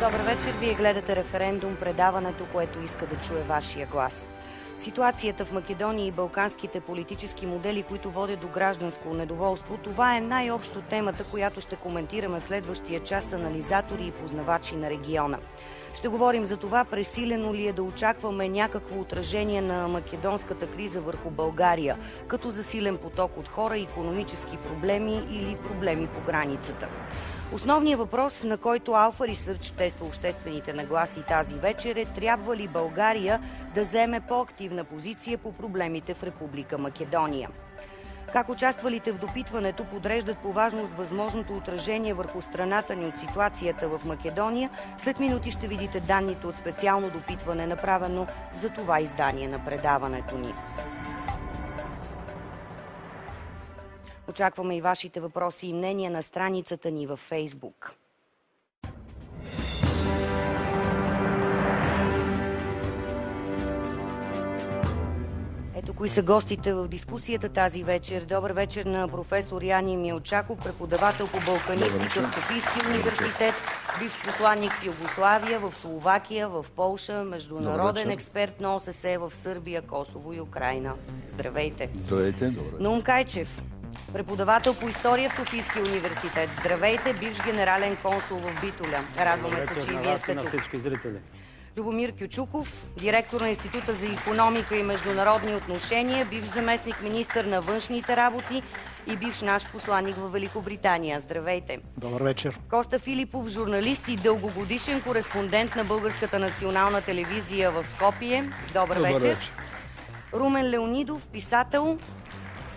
Добър вечер. Вие гледате референдум, предаването, което иска да чуе вашия глас. Ситуацията в Македония и балканските политически модели, които водят до гражданско недоволство, това е най-общо темата, която ще коментираме в следващия час анализатори и познавачи на региона. Ще говорим за това, пресилено ли е да очакваме някакво отражение на македонската криза върху България, като засилен поток от хора, економически проблеми или проблеми по границата. Основният въпрос, на който Алфа Research тества обществените нагласи тази вечер е трябва ли България да вземе по-активна позиция по проблемите в Република Македония. Как участвалите в допитването подреждат по важност възможното отражение върху страната ни от ситуацията в Македония, след минути ще видите данните от специално допитване, направено за това издание на предаването ни. Очакваме и вашите въпроси и мнения на страницата ни във Фейсбук. Ето кои са гостите в дискусията тази вечер. Добър вечер на професор Яни Милчаков, преподавател по балканистика в Софийския университет, бивш посланник в Югославия, в Словакия, в Полша, международен експерт на ОССЕ в Сърбия, Косово и Украина. Здравейте! Здравейте. Наум Кайчев, преподавател по история в Софийския университет. Здравейте, бивш генерален консул в Битоля. Радваме се, че и вие сте на тук. всички зрители. Любомир Кючуков, директор на Института за економика и международни отношения, бивш заместник министър на външните работи и бивш наш посланник в Великобритания. Здравейте! Добър вечер. Коста Филипов, журналист и дългогодишен кореспондент на Българската национална телевизия в Скопие. Добър, Добър вечер. вечер. Румен Леонидов, писател.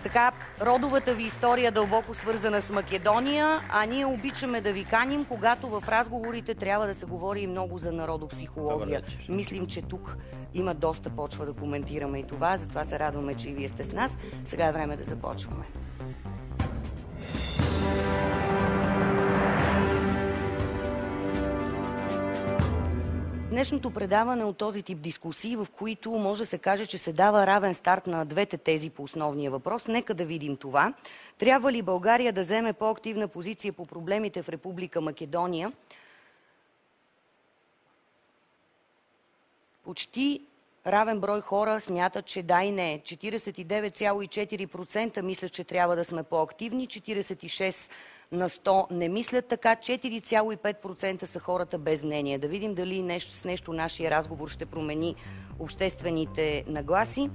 Така родовата ви история дълбоко свързана с Македония, а ние обичаме да ви каним, когато в разговорите трябва да се говори и много за народопсихология. Мислим, че тук има доста почва да коментираме и това, затова се радваме, че и вие сте с нас. Сега е време да започваме. Днешното предаване от този тип дискусии, в които може да се каже, че се дава равен старт на двете тези по основния въпрос. Нека да видим това. Трябва ли България да вземе по-активна позиция по проблемите в Република Македония? Почти равен брой хора смятат, че да и не. 49,4% мислят, че трябва да сме по-активни, 46% на 100 не мислят така, 4,5% са хората без мнение. Да видим дали нещо, с нещо нашия разговор ще промени обществените нагласи.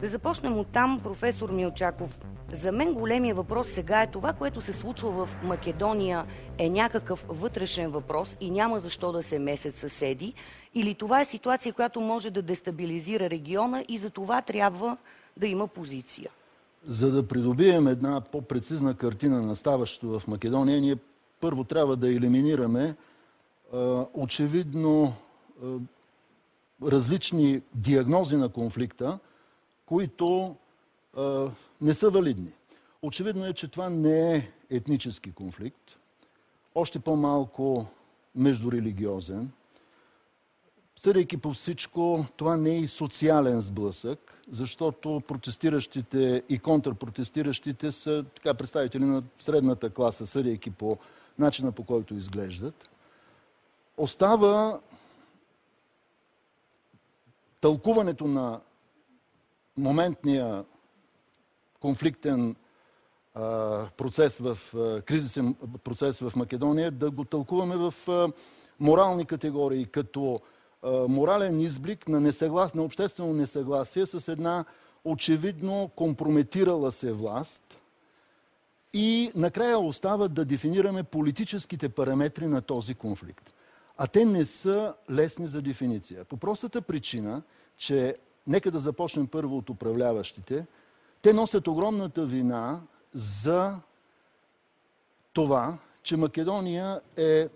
Да започнем от там, професор Милчаков. За мен големия въпрос сега е това, което се случва в Македония е някакъв вътрешен въпрос и няма защо да се месят съседи, или това е ситуация, която може да дестабилизира региона и за това трябва да има позиция. За да придобием една по-прецизна картина на ставащото в Македония, ние първо трябва да елиминираме очевидно различни диагнози на конфликта, които не са валидни. Очевидно е, че това не е етнически конфликт, още по-малко междурелигиозен. Съдейки по всичко, това не е и социален сблъсък, защото протестиращите и контрпротестиращите са така, представители на средната класа, съдейки по начина по който изглеждат. Остава тълкуването на моментния конфликтен процес в кризисен процес в Македония, да го тълкуваме в морални категории, като морален изблик на, несъглас, обществено несъгласие с една очевидно компрометирала се власт. И накрая остава да дефинираме политическите параметри на този конфликт. А те не са лесни за дефиниция. По простата причина, че нека да започнем първо от управляващите, те носят огромната вина за това, че Македония е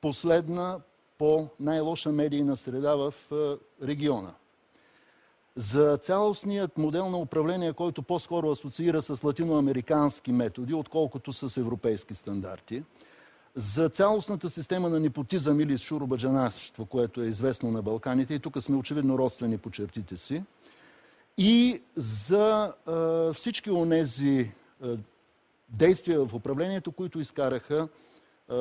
последна по най-лоша медийна среда в е, региона. За цялостният модел на управление, който по-скоро асоциира с латиноамерикански методи, отколкото с европейски стандарти, за цялостната система на непотизъм или шурубаджанашство, което е известно на Балканите, и тук сме очевидно родствени по чертите си, и за е, всички онези е, действия в управлението, които изкараха е,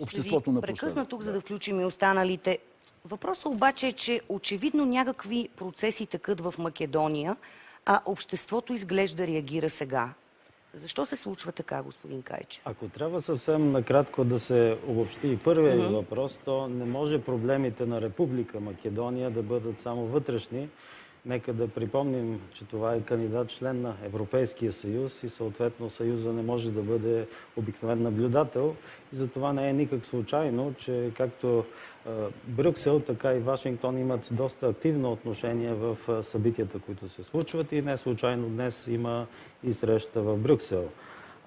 обществото на Прекъсна тук, за да включим и останалите. Въпросът обаче е, че очевидно някакви процеси тъкат в Македония, а обществото изглежда реагира сега. Защо се случва така, господин Кайчев? Ако трябва съвсем накратко да се обобщи и първият uh-huh. въпрос, то не може проблемите на Република Македония да бъдат само вътрешни. Нека да припомним, че това е кандидат член на Европейския съюз и съответно съюза не може да бъде обикновен наблюдател. И за това не е никак случайно, че както Брюксел, така и Вашингтон имат доста активно отношение в събитията, които се случват и не случайно днес има и среща в Брюксел.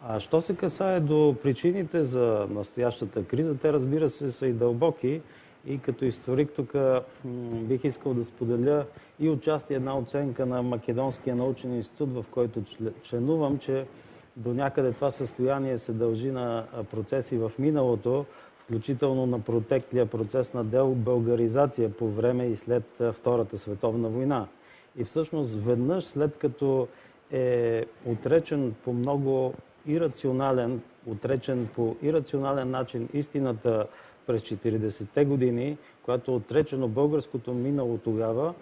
А що се касае до причините за настоящата криза, те разбира се са и дълбоки. И като историк тук бих искал да споделя и участие една оценка на Македонския научен институт, в който членувам, че до някъде това състояние се дължи на процеси в миналото, включително на протеклия процес на дел българизация по време и след Втората световна война. И всъщност веднъж след като е отречен по много ирационален, отречен по ирационален начин истината през 40-те години, когато е отречено българското минало тогава,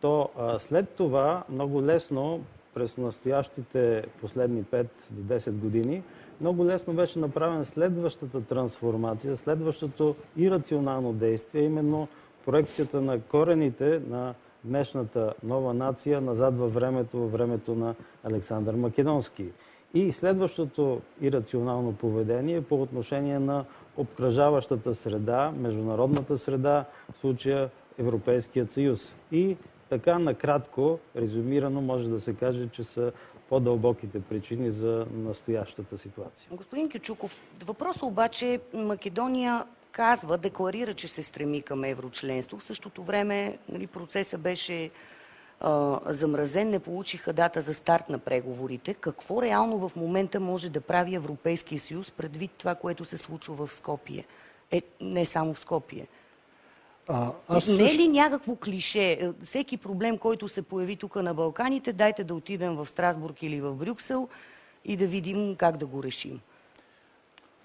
то а, след това много лесно през настоящите последни 5 до 10 години много лесно беше направена следващата трансформация, следващото ирационално действие, именно проекцията на корените на днешната нова нация назад във времето, във времето на Александър Македонски. И следващото ирационално поведение по отношение на обкръжаващата среда, международната среда, в случая Европейският съюз. И така накратко, резюмирано, може да се каже, че са по-дълбоките причини за настоящата ситуация. Господин Кючуков, въпросът обаче Македония казва, декларира, че се стреми към еврочленство. В същото време нали, процесът беше а, замразен, не получиха дата за старт на преговорите. Какво реално в момента може да прави Европейския съюз предвид това, което се случва в Скопие? Е, не само в Скопие. А, аз Не е ли някакво клише? Е, всеки проблем, който се появи тук на Балканите, дайте да отидем в Страсбург или в Брюксел и да видим как да го решим.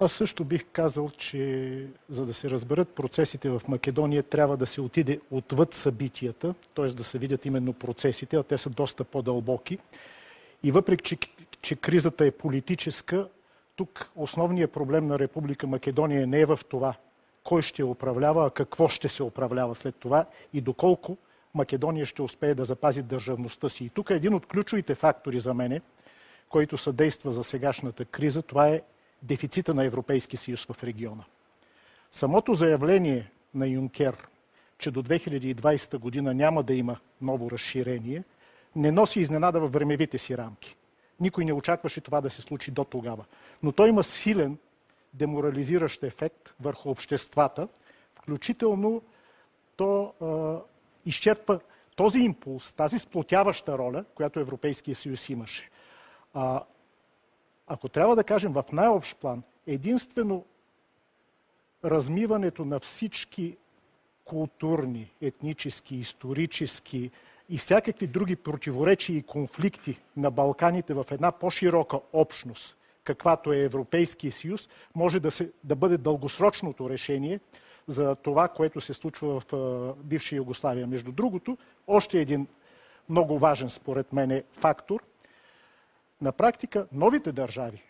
Аз също бих казал, че за да се разберат процесите в Македония, трябва да се отиде отвъд събитията, т.е. да се видят именно процесите, а те са доста по-дълбоки. И въпреки, че, че кризата е политическа, тук основният проблем на Република Македония не е в това кой ще управлява, а какво ще се управлява след това и доколко Македония ще успее да запази държавността си. И тук е един от ключовите фактори за мене, който съдейства за сегашната криза, това е дефицита на Европейски съюз в региона. Самото заявление на Юнкер, че до 2020 година няма да има ново разширение, не носи изненада във времевите си рамки. Никой не очакваше това да се случи до тогава. Но той има силен деморализиращ ефект върху обществата, включително то а, изчерпва този импулс, тази сплотяваща роля, която Европейския съюз имаше. Ако трябва да кажем в най-общ план, единствено размиването на всички културни, етнически, исторически и всякакви други противоречия и конфликти на Балканите в една по-широка общност, каквато е Европейския съюз, може да, се, да бъде дългосрочното решение за това, което се случва в бивша Югославия. Между другото, още един много важен според мен е фактор. На практика новите държави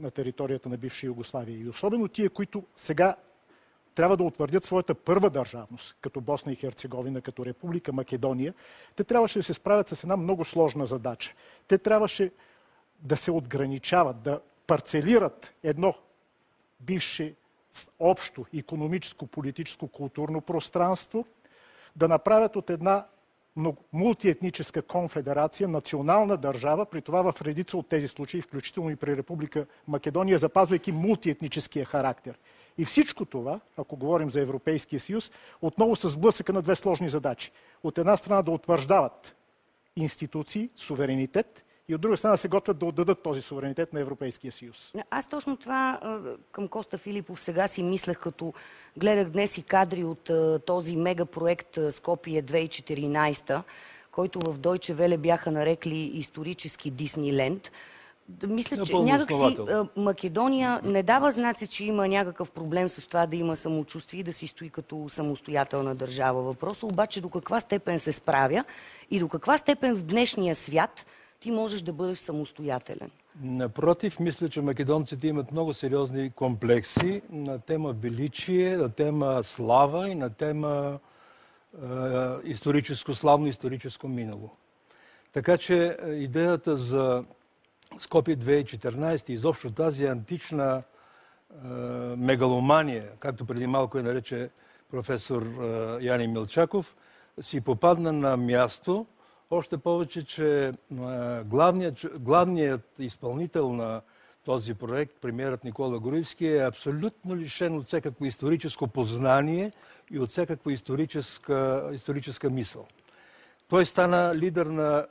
на територията на бивша Югославия и особено тия, които сега трябва да утвърдят своята първа държавност, като Босна и Херцеговина, като Република Македония, те трябваше да се справят с една много сложна задача. Те трябваше да се отграничават, да парцелират едно бивше общо економическо, политическо, културно пространство, да направят от една мултиетническа конфедерация, национална държава, при това в редица от тези случаи, включително и при Република Македония, запазвайки мултиетническия характер. И всичко това, ако говорим за Европейския съюз, отново с сблъсъка на две сложни задачи. От една страна да утвърждават институции, суверенитет и от друга страна се готвят да отдадат този суверенитет на Европейския съюз. Аз точно това към Коста Филипов сега си мислех, като гледах днес и кадри от този мегапроект Скопие 2014, който в Дойче Веле бяха нарекли исторически Дисниленд. мисля, че някакси Македония не дава знаци, че има някакъв проблем с това да има самочувствие и да си стои като самостоятелна държава. Въпросът обаче до каква степен се справя и до каква степен в днешния свят ти можеш да бъдеш самостоятелен. Напротив, мисля, че македонците имат много сериозни комплекси на тема величие, на тема слава и на тема е, историческо, славно историческо минало. Така че е, идеята за Скопие 2014 изобщо тази антична е, мегаломания, както преди малко я нарече професор е, Яни Милчаков, си попадна на място, още повече, че главният, главният изпълнител на този проект, премиерът Никола Горивски, е абсолютно лишен от всякакво историческо познание и от всякаква историческа, историческа мисъл. Той стана лидер на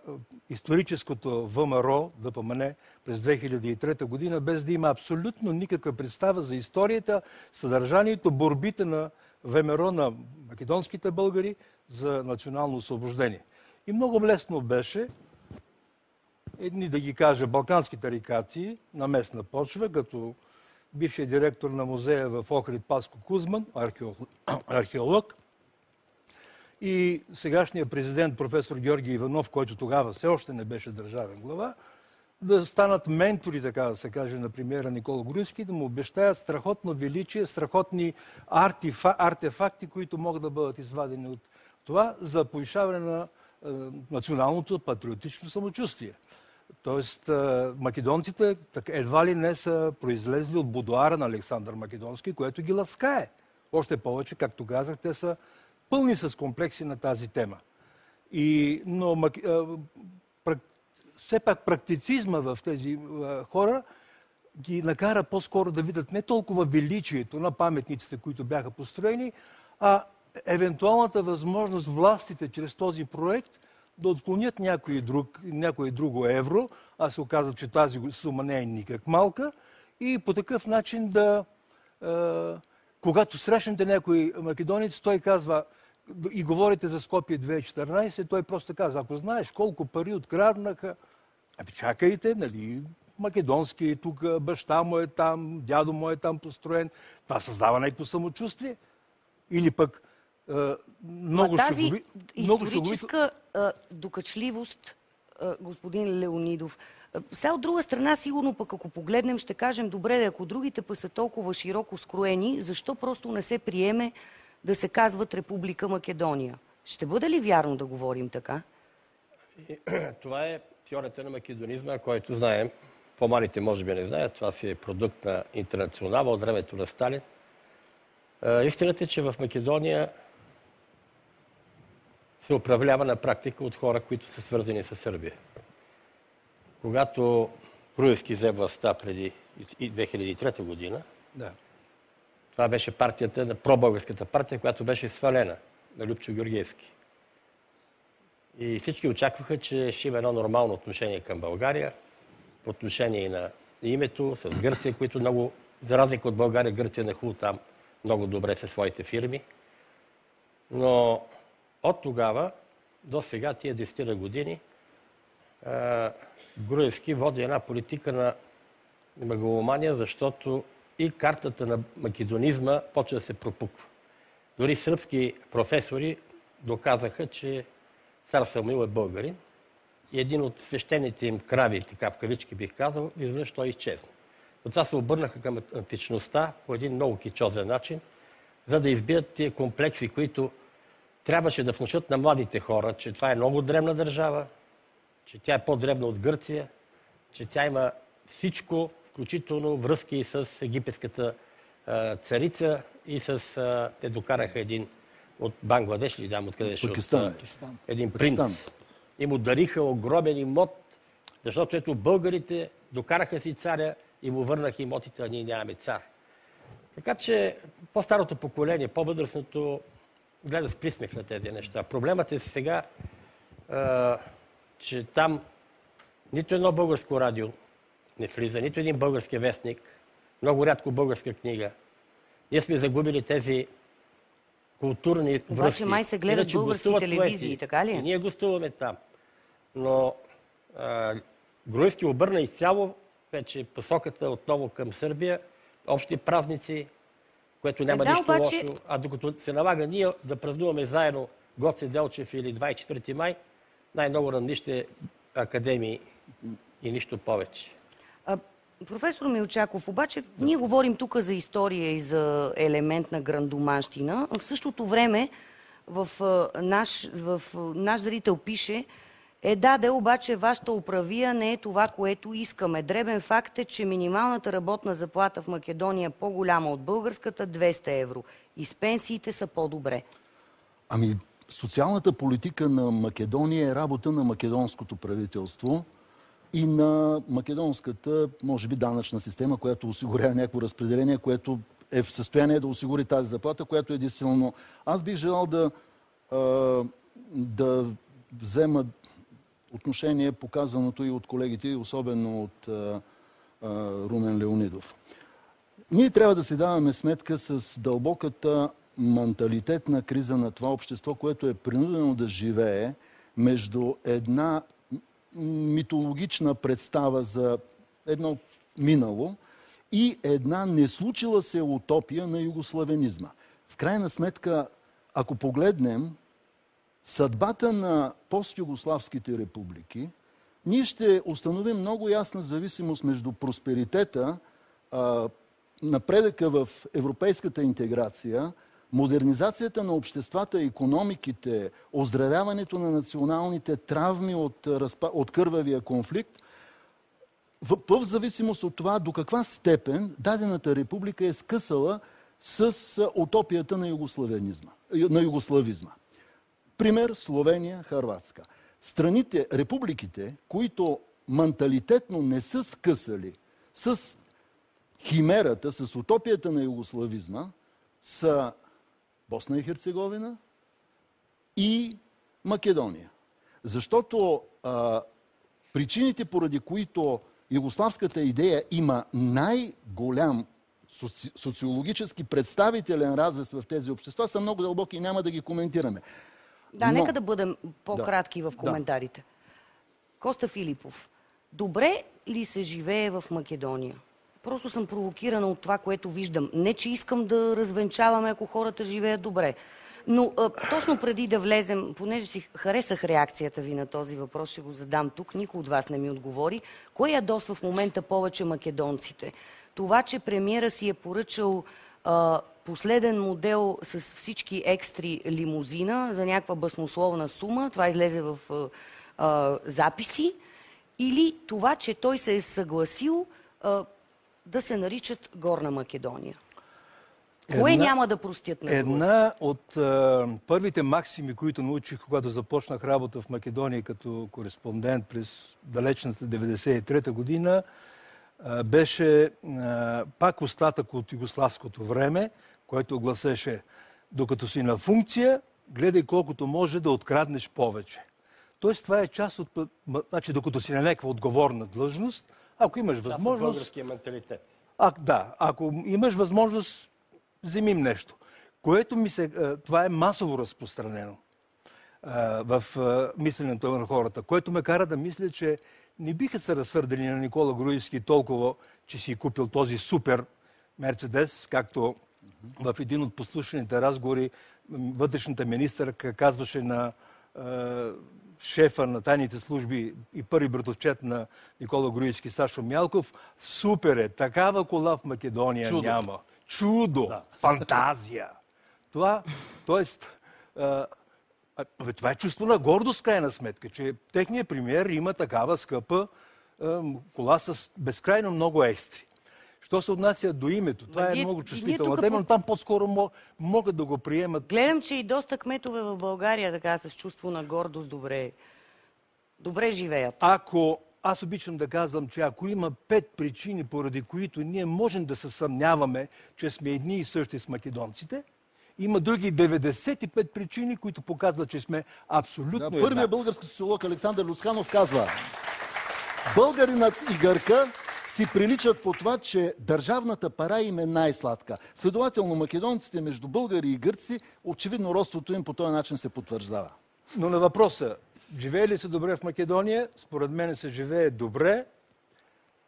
историческото ВМРО, да помене, през 2003 година, без да има абсолютно никаква представа за историята, съдържанието, борбите на ВМРО на македонските българи за национално освобождение. И много лесно беше едни, да ги кажа, балкански тарикации на местна почва, като бившия директор на музея в Охрид Паско Кузман, археолог, и сегашният президент професор Георги Иванов, който тогава все още не беше държавен глава, да станат ментори, така да се каже, на премиера Никола Груевски, да му обещаят страхотно величие, страхотни артефакти, които могат да бъдат извадени от това за повишаване на националното патриотично самочувствие. Тоест, е, македонците едва ли не са произлезли от будуара на Александър Македонски, което ги ласкае. Още повече, както казах, те са пълни с комплекси на тази тема. И, но все пак практицизма в тези хора ги накара по-скоро да видят не толкова величието на паметниците, които бяха построени, а евентуалната възможност властите чрез този проект да отклонят някой, друг, някой друго евро, а се оказва, че тази сума не е никак малка, и по такъв начин да, е, когато срещнете някой македонец, той казва, и говорите за Скопие 2014, той просто каза, ако знаеш колко пари откраднаха, ами чакайте, нали, македонски, тук баща му е там, дядо му е там построен, това създава някакво самочувствие. Или пък е, много Ма тази много историческа шугови... докачливост, господин Леонидов, сега от друга страна, сигурно пък ако погледнем, ще кажем, добре, ако другите па са толкова широко скроени, защо просто не се приеме да се казват Република Македония. Ще бъде ли вярно да говорим така? Това е теорията на македонизма, който знаем. По-малите може би не знаят. Това си е продукт на интернационала от времето на Сталин. Истината е, че в Македония се управлява на практика от хора, които са свързани с Сърбия. Когато Груевски взе властта преди 2003 година, да. Това беше партията на пробългарската партия, която беше свалена на Любчо Георгиевски. И всички очакваха, че ще има едно нормално отношение към България, по отношение и на името, с Гърция, които много, за разлика от България, Гърция не хубаво там много добре със своите фирми. Но от тогава до сега, тия 10 години, Груевски води една политика на мегаломания, защото и картата на македонизма почва да се пропуква. Дори сръбски професори доказаха, че цар Самуил е българин и един от свещените им крави, така в кавички бих казал, изведнъж той изчезна. това се обърнаха към античността по един много кичозен начин, за да избият тия комплекси, които трябваше да внушат на младите хора, че това е много древна държава, че тя е по-древна от Гърция, че тя има всичко, включително връзки с египетската царица и с... те докараха един от Бангладеш ли дам, откъде ще Пакистан. Един принц. И му дариха огромен имот, защото ето българите докараха си царя и му върнаха имотите, а ние нямаме цар. Така че по-старото поколение, по-възрастното, гледа с присмех на тези неща. Проблемът е сега, че там нито едно българско радио не влиза нито един български вестник, много рядко българска книга. Ние сме загубили тези културни връзки. Обаче май се гледат Иначе български телевизии, поети. така ли? И ние гостуваме там. Но а, Груевски обърна изцяло вече посоката отново към Сърбия, общи празници, което няма да, нищо обаче- лошо. А докато се налага ние да празнуваме заедно Гоце Делчев или 24 май, най-много равнище академии и нищо повече. А, професор Милчаков, обаче ние говорим тук за история и за елемент на грандоманщина. В същото време в, наш, в наш зрител пише е, да, да, обаче вашата управия не е това, което искаме. Дребен факт е, че минималната работна заплата в Македония е по-голяма от българската 200 евро. И с пенсиите са по-добре. Ами, социалната политика на Македония е работа на македонското правителство и на македонската, може би, данъчна система, която осигурява някакво разпределение, което е в състояние да осигури тази заплата, която е действително... Аз бих желал да, да взема отношение показаното и от колегите, особено от Румен Леонидов. Ние трябва да си даваме сметка с дълбоката менталитетна криза на това общество, което е принудено да живее между една митологична представа за едно минало и една неслучила се утопия на югославенизма. В крайна сметка, ако погледнем съдбата на постюгославските републики, ние ще установим много ясна зависимост между просперитета, напредъка в европейската интеграция, модернизацията на обществата економиките, оздравяването на националните травми от, от кървавия конфликт, в, в зависимост от това до каква степен дадената република е скъсала с утопията на, на югославизма. Пример Словения, Харватска. Страните, републиките, които менталитетно не са скъсали с химерата, с утопията на югославизма, са Босна и Херцеговина и Македония. Защото а, причините, поради които югославската идея има най-голям соци, социологически представителен разрез в тези общества, са много дълбоки и няма да ги коментираме. Да, Но- нека да бъдем по-кратки в коментарите. Коста Филипов, добре ли се живее в Македония? Просто съм провокирана от това, което виждам. Не, че искам да развенчаваме, ако хората живеят добре. Но а, точно преди да влезем, понеже си харесах реакцията ви на този въпрос, ще го задам тук, никой от вас не ми отговори. Кое ядосва в момента повече македонците? Това, че премиера си е поръчал а, последен модел с всички екстри лимузина за някаква баснословна сума, това излезе в а, записи, или това, че той се е съгласил а, да се наричат Горна Македония. Кое Една- няма да простят на български? Една от а, първите максими, които научих, когато започнах работа в Македония като кореспондент през далечната 93-та година, а, беше а, пак остатък от югославското време, който гласеше докато си на функция, гледай колкото може да откраднеш повече. Тоест това е част от... Значи, докато си на някаква отговорна длъжност, ако имаш възможност... българския менталитет. А, да, ако имаш възможност, вземим нещо. Което ми се... Това е масово разпространено в мисленето на хората, което ме кара да мисля, че не биха се разсърдали на Никола Груевски толкова, че си е купил този супер Мерцедес, както в един от послушаните разговори вътрешната министърка казваше на шефа на тайните служби и първи братовчет на Никола Груевски Сашо Мялков, супер е, такава кола в Македония Чудо. няма. Чудо, фантазия. Това, т.е. това е чувство на гордост, крайна сметка, че техният премиер има такава скъпа а, кола с безкрайно много екстри. Що се отнася до името, това Ма е много тук тема, но там по-скоро мо- могат да го приемат. Гледам, че и доста кметове в България така с чувство на гордост добре, добре живеят. Ако аз обичам да казвам, че ако има пет причини, поради които ние можем да се съмняваме, че сме едни и същи с македонците, има други 95 причини, които показват, че сме абсолютно Да, първият български социолог Александър Люсканов казва Българинът и гърка си приличат по това, че държавната пара им е най-сладка. Следователно, македонците между българи и гърци, очевидно родството им по този начин се потвърждава. Но на въпроса, живее ли се добре в Македония? Според мен се живее добре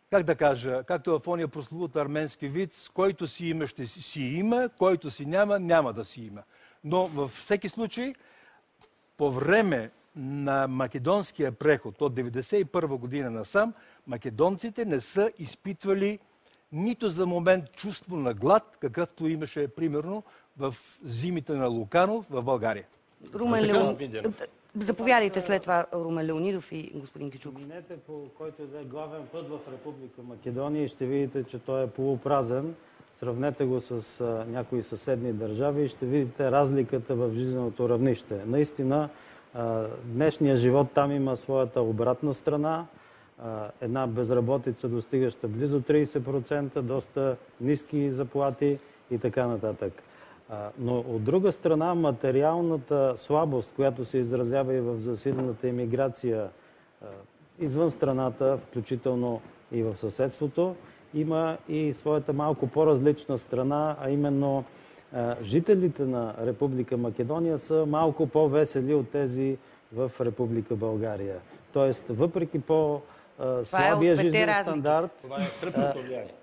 как да кажа, както в ония прословут арменски вид, който си има, ще си има, който си няма, няма да си има. Но във всеки случай, по време на македонския преход от 1991 година насам, македонците не са изпитвали нито за момент чувство на глад, какъвто имаше примерно в зимите на Луканов в България. Румен Леон... Заповядайте след това Румен Леонидов и господин Кичуков. Минете по който е главен път в Република Македония и ще видите, че той е полупразен. Сравнете го с а, някои съседни държави и ще видите разликата в жизненото равнище. Наистина, а, днешния живот там има своята обратна страна. Една безработица достигаща близо 30%, доста ниски заплати и така нататък. Но от друга страна, материалната слабост, която се изразява и в засилената иммиграция извън страната, включително и в съседството, има и своята малко по-различна страна, а именно жителите на Република Македония са малко по-весели от тези в Република България. Тоест, въпреки по-слабия е жизнен стандарт... Това е сръбското влияние.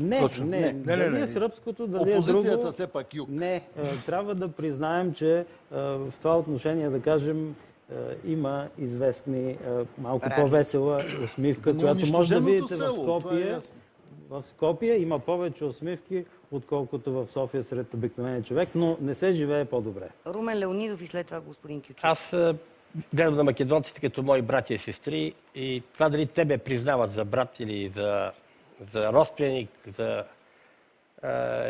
Не, Точно. не, Не, не, не, дали не, е не. сръбското, дали е друго. все пак юг. Не, трябва да признаем, че в това отношение, да кажем, има известни, малко по-весела усмивка, която може да видите в е Скопие. В Скопие има повече усмивки, отколкото в София сред обикновения човек, но не се живее по-добре. Румен Леонидов и след това господин Кючуков. Аз гледам на македонците като мои братя и сестри и това дали тебе признават за брат или за, за родственик, за,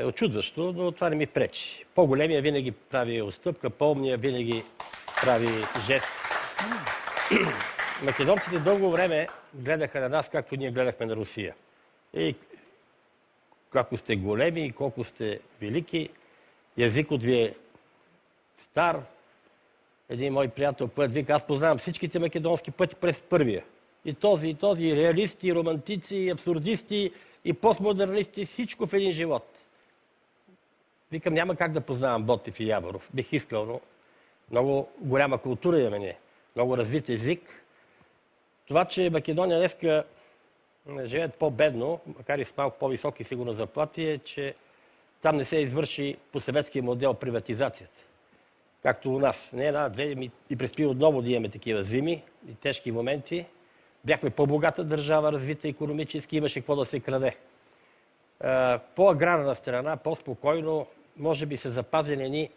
е очудващо, но това не ми пречи. По-големия винаги прави отстъпка, по-умния винаги прави жест. Македонците дълго време гледаха на нас, както ние гледахме на Русия. И колко сте големи колко сте велики, езикът ви е стар, един мой приятел поет вика, аз познавам всичките македонски пъти през първия. И този, и този, и реалисти, и романтици, и абсурдисти, и постмодернисти, всичко в един живот. Викам, няма как да познавам Ботев и Яворов. Бих искал, но много голяма култура имаме ние, много развит език. Това, че Македония днеска живеят по-бедно, макар и с малко по-високи сигурно заплати, е, че там не се извърши по съветския модел приватизацията както у нас. Не една, две, ми, и предстои отново да имаме такива зими и тежки моменти. Бяхме по-богата държава, развита економически, имаше какво да се краде. По-аграрна страна, по-спокойно, може би са запазени ни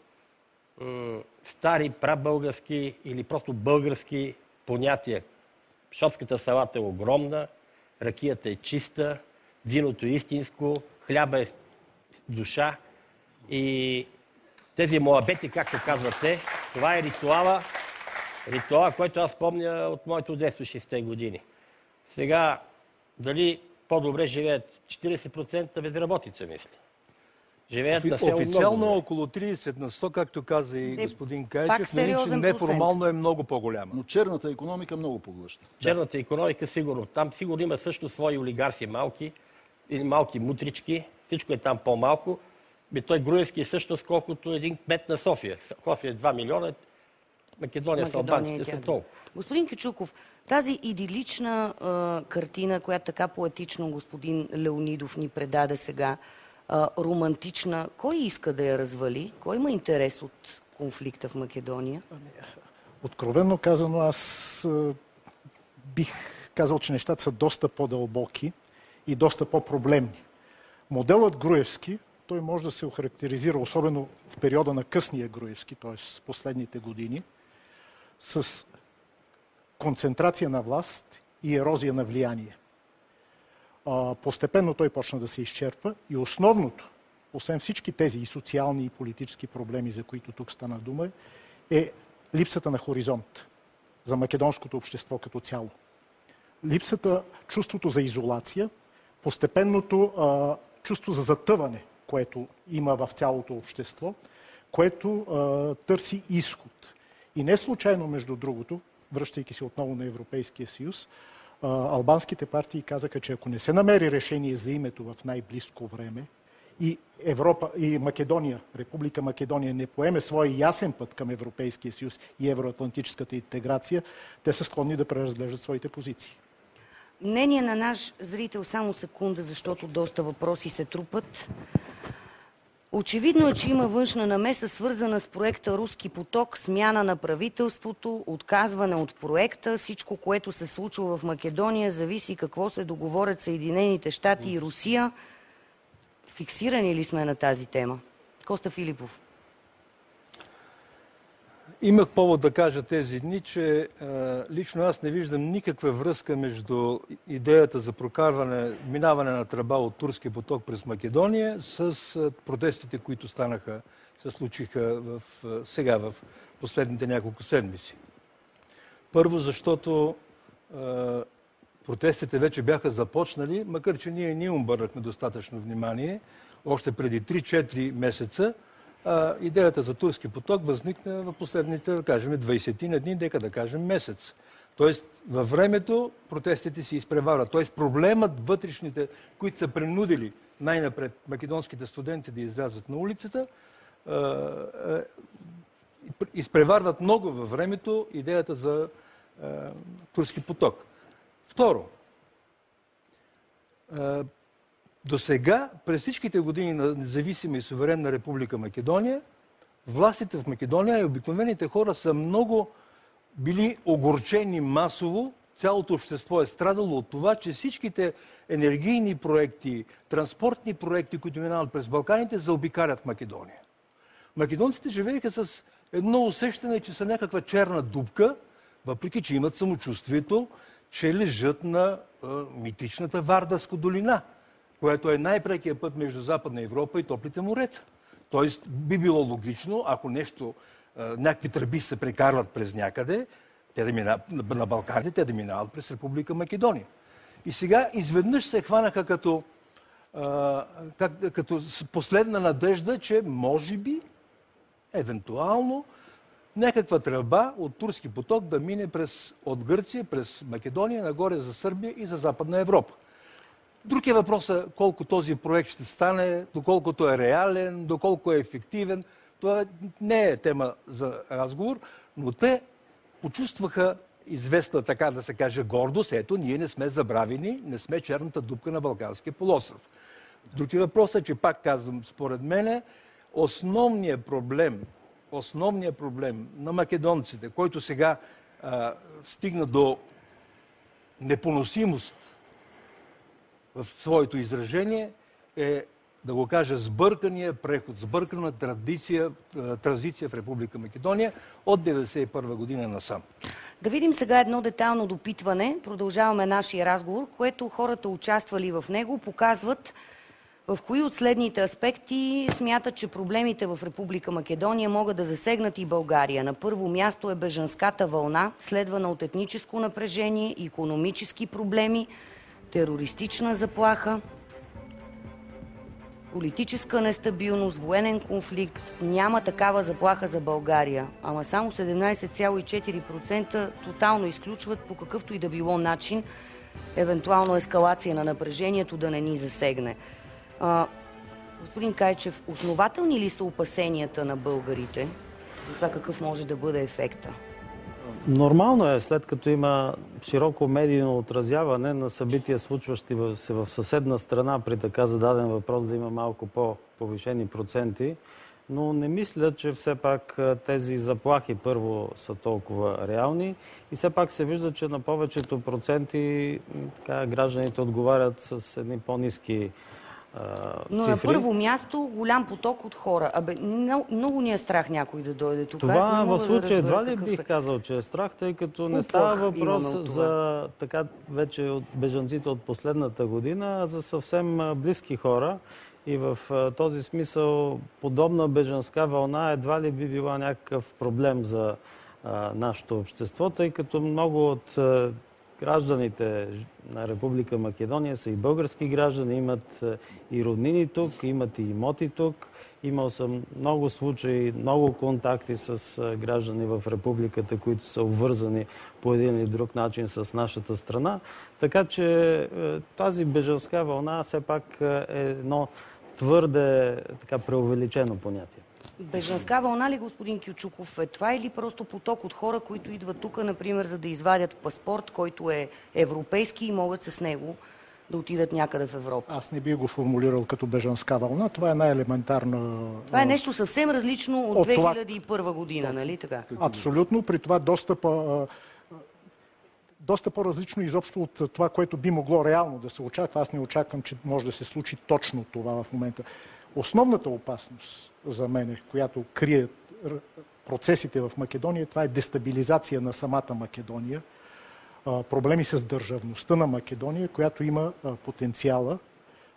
стари, прабългарски или просто български понятия. Шотската салата е огромна, ракията е чиста, виното е истинско, хляба е душа и тези моабети, както казвате, това е ритуала, ритуала, който аз помня от моето детство 60-те години. Сега, дали по-добре живеят 40% безработица, мисля. Живеят на село Официално много. около 30 на 100, както каза и господин Кайчев, но иначе сериозен неформално е много по-голяма. Но черната економика много поглъща. Черната економика сигурно. Там сигурно има също свои олигарси малки или малки мутрички. Всичко е там по-малко. Би той Груевски е също сколкото един кмет на София. София е 2 милиона, Македония, с Македония албанците е са толкова. Господин Кючуков, тази идилична а, картина, която така поетично господин Леонидов ни предаде сега, а, романтична, кой иска да я развали? Кой има интерес от конфликта в Македония? Откровенно казано, аз е, бих казал, че нещата са доста по-дълбоки и доста по-проблемни. Моделът Груевски, той може да се охарактеризира, особено в периода на късния Груевски, т.е. последните години, с концентрация на власт и ерозия на влияние. Постепенно той почна да се изчерпва и основното, освен всички тези и социални и политически проблеми, за които тук стана дума, е липсата на хоризонт за македонското общество като цяло. Липсата, чувството за изолация, постепенното а, чувство за затъване, което има в цялото общество, което а, търси изход. И не случайно, между другото, връщайки се отново на Европейския съюз, а, албанските партии казаха, че ако не се намери решение за името в най-близко време и Европа, и Македония, Република Македония не поеме своя ясен път към Европейския съюз и евроатлантическата интеграция, те са склонни да преразглеждат своите позиции. Мнение на наш зрител, само секунда, защото доста въпроси се трупат. Очевидно е, че има външна намеса, свързана с проекта Руски поток, смяна на правителството, отказване от проекта. Всичко, което се случва в Македония, зависи какво се договорят Съединените щати и Русия. Фиксирани ли сме на тази тема? Коста Филипов. Имах повод да кажа тези дни, че е, лично аз не виждам никаква връзка между идеята за прокарване, минаване на тръба от Турски поток през Македония с е, протестите, които станаха, се случиха в, е, сега в последните няколко седмици. Първо, защото е, протестите вече бяха започнали, макар че ние не обърнахме достатъчно внимание, още преди 3-4 месеца, идеята за турски поток възникна в последните, да кажем, 20 на дни, дека да кажем месец. Тоест, във времето протестите си изпреварват. Тоест, проблемът вътрешните, които са принудили най-напред македонските студенти да излязат на улицата, изпреварват много във времето идеята за турски поток. Второ, до сега, през всичките години на независима и суверенна република Македония, властите в Македония и обикновените хора са много били огорчени масово. Цялото общество е страдало от това, че всичките енергийни проекти, транспортни проекти, които минават през Балканите, заобикалят Македония. Македонците живееха с едно усещане, че са някаква черна дупка, въпреки че имат самочувствието, че лежат на е, митичната Вардарска долина – което е най-прекия път между Западна Европа и топлите морета. Тоест би било логично, ако нещо, някакви тръби се прекарват през някъде, те да минават, на Балканите, те да минават през Република Македония. И сега изведнъж се хванаха като, как, като последна надежда, че може би, евентуално, някаква тръба от турски поток да мине през, от Гърция, през Македония, нагоре за Сърбия и за Западна Европа. Друг е въпросът колко този проект ще стане, доколкото е реален, доколко е ефективен. Това не е тема за разговор, но те почувстваха известна, така да се каже, гордост. Ето, ние не сме забравени, не сме черната дупка на Балканския полуостров. Друг е въпросът, че пак казвам, според мен, основният проблем, основният проблем на македонците, който сега а, стигна до непоносимост в своето изражение е, да го кажа, сбъркания преход, сбъркана традиция, е, транзиция в Република Македония от 1991 година насам. Да видим сега едно детално допитване. Продължаваме нашия разговор, което хората участвали в него показват в кои от следните аспекти смятат, че проблемите в Република Македония могат да засегнат и България. На първо място е бежанската вълна, следвана от етническо напрежение, економически проблеми, терористична заплаха, политическа нестабилност, военен конфликт. Няма такава заплаха за България. Ама само 17,4% тотално изключват по какъвто и да било начин евентуално ескалация на напрежението да не ни засегне. А, господин Кайчев, основателни ли са опасенията на българите за това какъв може да бъде ефекта? Нормално е, след като има широко медийно отразяване на събития, случващи се в съседна страна, при така зададен въпрос да има малко по-повишени проценти. Но не мисля, че все пак тези заплахи първо са толкова реални и все пак се вижда, че на повечето проценти така, гражданите отговарят с едни по-низки но цифри. на първо място голям поток от хора. Абе, много, много ни е страх някой да дойде тук. Това в случая да едва ли бих е. казал, че е страх, тъй като не става въпрос за така вече от бежанците от последната година, а за съвсем близки хора. И в този смисъл подобна бежанска вълна едва ли би била някакъв проблем за нашето общество, тъй като много от гражданите на Република Македония са и български граждани, имат е, и роднини тук, имат и имоти тук. Имал съм много случаи, много контакти с е, граждани в републиката, които са обвързани по един или друг начин с нашата страна. Така че е, тази бежанска вълна все пак е едно твърде така преувеличено понятие. Бежанска вълна ли, господин Кючуков, е това или просто поток от хора, които идват тук, например, за да извадят паспорт, който е европейски и могат с него да отидат някъде в Европа? Аз не би го формулирал като бежанска вълна. Това е най-елементарна... Това е нещо съвсем различно от, от 2001 това... година, нали така? Абсолютно. При това доста по доста по-различно изобщо от това, което би могло реално да се очаква. Аз не очаквам, че може да се случи точно това в момента. Основната опасност за мен, която крие процесите в Македония, това е дестабилизация на самата Македония, проблеми с държавността на Македония, която има потенциала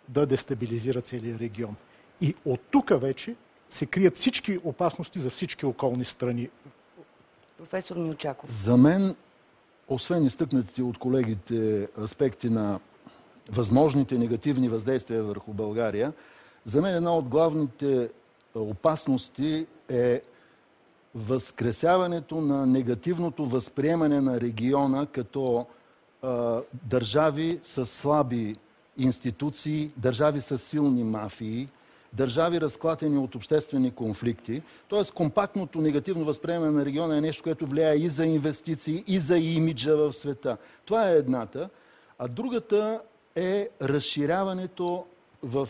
да дестабилизира целия регион. И от тук вече се крият всички опасности за всички околни страни. Професор Милчаков. За мен, освен изтъкнатите от колегите аспекти на възможните негативни въздействия върху България, за мен една от главните опасности е възкресяването на негативното възприемане на региона като държави с слаби институции, държави с силни мафии, държави разклатени от обществени конфликти. Тоест компактното негативно възприемане на региона е нещо, което влияе и за инвестиции, и за имиджа в света. Това е едната. А другата е разширяването в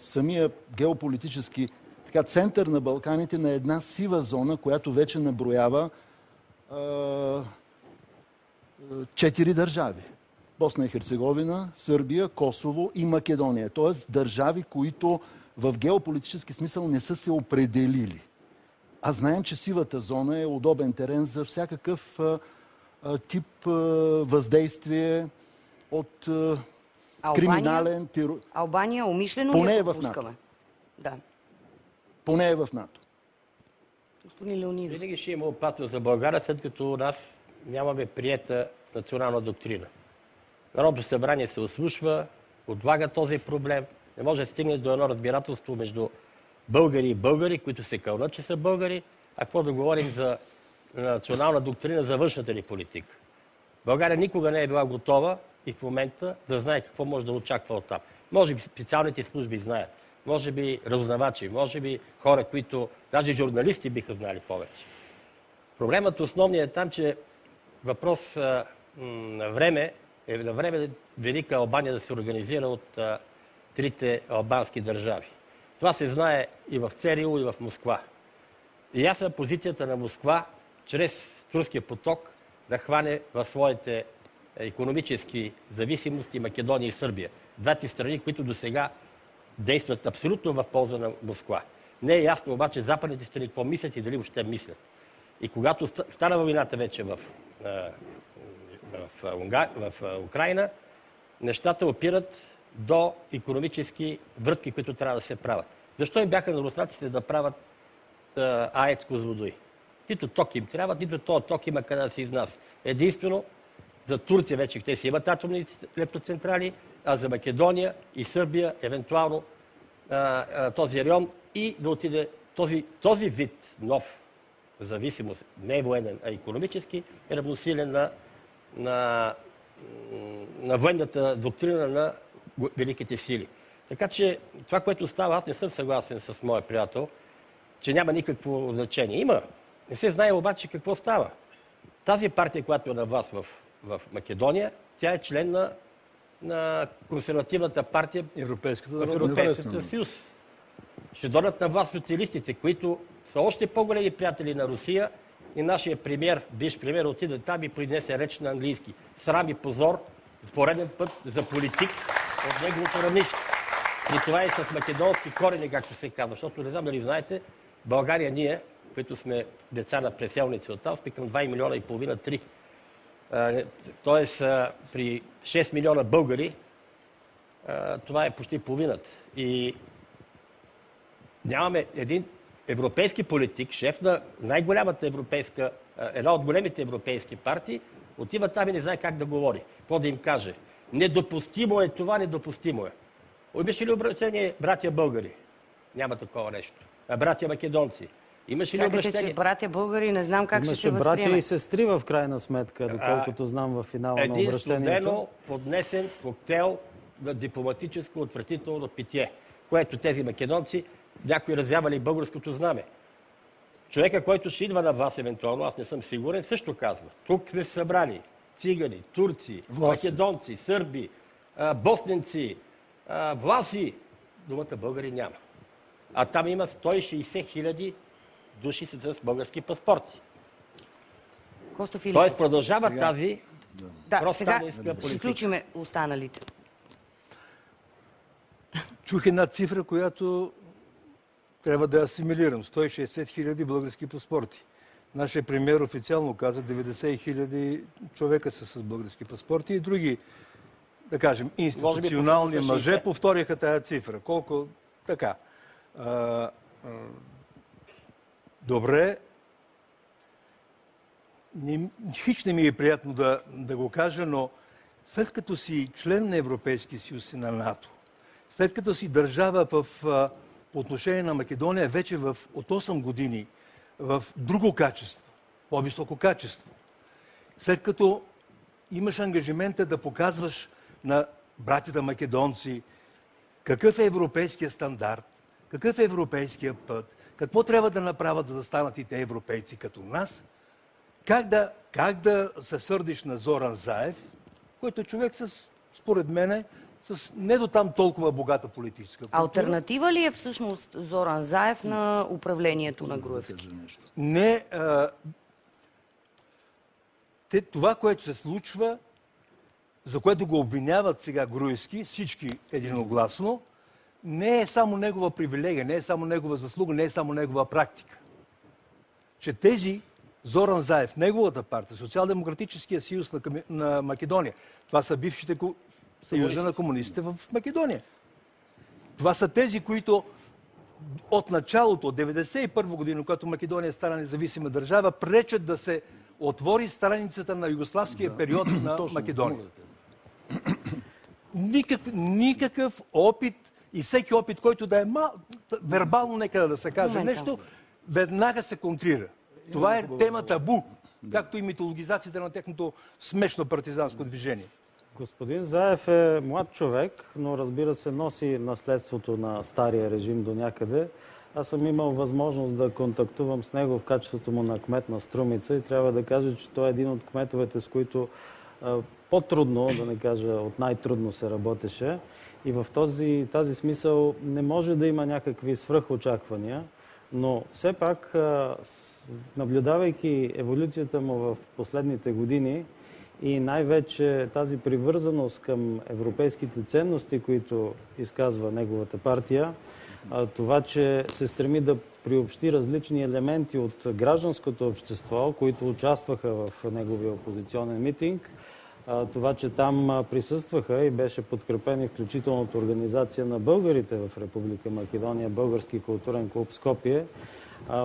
самия геополитически така, център на Балканите на една сива зона, която вече наброява четири държави. Босна и Херцеговина, Сърбия, Косово и Македония. Тоест държави, които в геополитически смисъл не са се определили. А знаем, че сивата зона е удобен терен за всякакъв а, а, тип а, въздействие от а, Албания, криминален терор. Албания умишлено Поне ли е в НАТО. Да. Поне е в НАТО. Господин Леонидов. Винаги ще има опасност за България, след като у нас нямаме приета национална доктрина. Народното събрание се ослушва, отлага този проблем. Не може да стигне до едно разбирателство между българи и българи, които се кълнат, че са българи, а какво да говорим за национална доктрина за външната ни политика. България никога не е била готова и в момента да знае какво може да очаква от там. Може би специалните служби знаят може би разузнавачи, може би хора, които, даже журналисти биха знали повече. Проблемът основният е там, че въпрос на време е на време Велика Албания да се организира от трите албански държави. Това се знае и в Церил, и в Москва. И ясна позицията на Москва, чрез турския поток, да хване в своите економически зависимости Македония и Сърбия. Двете страни, които до сега действат абсолютно в полза на Москва. Не е ясно обаче западните страни какво мислят и дали въобще мислят. И когато стана войната вече в, в, Унга, в Украина, нещата опират до економически врътки, които трябва да се правят. Защо им бяха на руснаците да правят АЕЦ Козлодой? Нито ток им трябва, нито този ток има къде да се изнася. Единствено за Турция вече те си имат атомни електроцентрали, а за Македония и Сърбия, евентуално този район и да отиде този, този вид нов зависимост, не военен, а економически, е равносилен на, на, на военната доктрина на великите сили. Така че това, което става, аз не съм съгласен с моя приятел, че няма никакво значение. Има. Не се знае обаче какво става. Тази партия, която е на власт в, в Македония, тя е член на на консервативната партия Европейската, в Европейската съюз. Ще дойдат на власт социалистите, които са още по-големи приятели на Русия и нашия премьер, биш премьер, отиде там и произнесе реч на английски. Срам и позор, с пореден път за политик от неговото равнище. И това е с македонски корени, както се казва, защото не знам дали знаете, България ние, които сме деца на преселници от там, сме към 2 милиона и половина, 3 Тоест, при 6 милиона българи, това е почти половината. И нямаме един европейски политик, шеф на най-голямата европейска, една от големите европейски партии, отива там и не знае как да говори. Какво да им каже? Недопустимо е това, недопустимо е. Имаше ли обращение, братя българи? Няма такова нещо. А братя македонци? Имаше ли обращение? че братя българи, не знам как Имаше ще се възприеме. братя и сестри в крайна сметка, доколкото знам в финала на обращението. Един студено поднесен коктейл на дипломатическо отвратително питие, което тези македонци някои развявали българското знаме. човека, който ще идва на вас евентуално, аз не съм сигурен, също казва. Тук сме събрани цигани, турци, Власи. македонци, сърби, босненци, власи. Думата българи няма. А там има 160 хиляди души с български паспорти. Коста Филипов. Тоест продължава тази да, просто сега ще политика. включиме останалите. Чух една цифра, която трябва да асимилирам. 160 хиляди български паспорти. Нашия премьер официално каза 90 хиляди човека са с български паспорти и други, да кажем, институционални мъже 60. повториха тази цифра. Колко така. А, а, добре. Хич не ми е приятно да, да го кажа, но след като си член на Европейския съюз и на НАТО, след като си държава в, по отношение на Македония вече в, от 8 години в друго качество, по-високо качество, след като имаш ангажимента да показваш на братята македонци какъв е европейския стандарт, какъв е европейския път, какво трябва да направят, за да станат и те европейци като нас, как да, как да се сърдиш на Зоран Заев, който е човек с, според мене, с не до там толкова богата политическа култура. Альтернатива ли е всъщност Зоран Заев на управлението на Груевски? Не, а, те, това, което се случва, за което го обвиняват сега Груевски, всички единогласно, не е само негова привилегия, не е само негова заслуга, не е само негова практика. Че тези, Зоран Заев, неговата партия, Социал-демократическия съюз на, на Македония, това са бившите съюза на комунистите в Македония. Това са тези, които от началото, от 1991 година, когато Македония стана независима държава, пречат да се отвори страницата на югославския период на Точно, Македония. да. Никак, никакъв опит и всеки опит, който да е мал, вербално нека да се каже нещо, веднага се контрира. Това е тема табу, както и митологизацията на техното смешно партизанско движение. Господин Заев е млад човек, но разбира се носи наследството на стария режим до някъде. Аз съм имал възможност да контактувам с него в качеството му на кмет на Струмица и трябва да кажа, че той е един от кметовете, с които по-трудно, да не кажа от най-трудно се работеше. И в този, тази смисъл не може да има някакви свръхочаквания, но все пак, наблюдавайки еволюцията му в последните години, и най-вече тази привързаност към европейските ценности, които изказва неговата партия, това, че се стреми да приобщи различни елементи от гражданското общество, които участваха в неговия опозиционен митинг, това, че там присъстваха и беше подкрепен включително от организация на българите в Република Македония, Български културен клуб Скопие,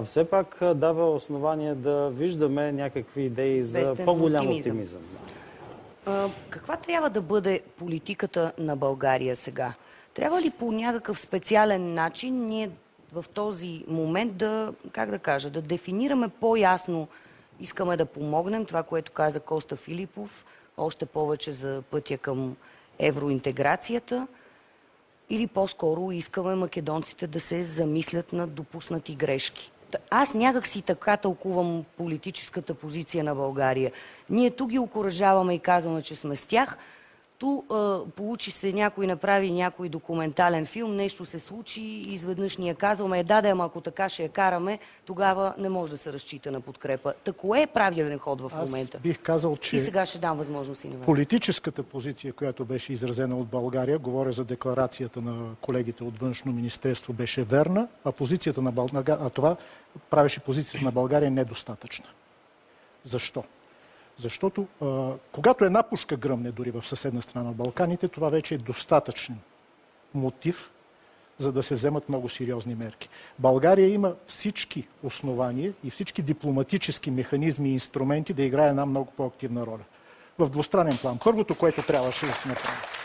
все пак дава основание да виждаме някакви идеи за по-голям оптимизъм. каква трябва да бъде политиката на България сега? Трябва ли по някакъв специален начин ние в този момент да, как да кажа, да дефинираме по-ясно, искаме да помогнем, това, което каза Коста Филипов, още повече за пътя към евроинтеграцията, или по-скоро искаме македонците да се замислят над допуснати грешки. Аз някак си така тълкувам политическата позиция на България. Ние тук ги окоръжаваме и казваме, че сме с тях. Ту а, получи се някой, направи някой документален филм, нещо се случи и изведнъж ние казваме, е да, да, ако така ще я караме, тогава не може да се разчита на подкрепа. Та кое е правилен ход в Аз момента? бих казал, И че сега ще дам възможност и на вас. политическата позиция, която беше изразена от България, говоря за декларацията на колегите от Външно министерство, беше верна, а позицията на България, а това правеше позицията на България недостатъчна. Защо? Защото а, когато една пушка гръмне дори в съседна страна на Балканите, това вече е достатъчен мотив, за да се вземат много сериозни мерки. България има всички основания и всички дипломатически механизми и инструменти да играе една много по-активна роля. В двустранен план. Първото, което трябваше да се направи.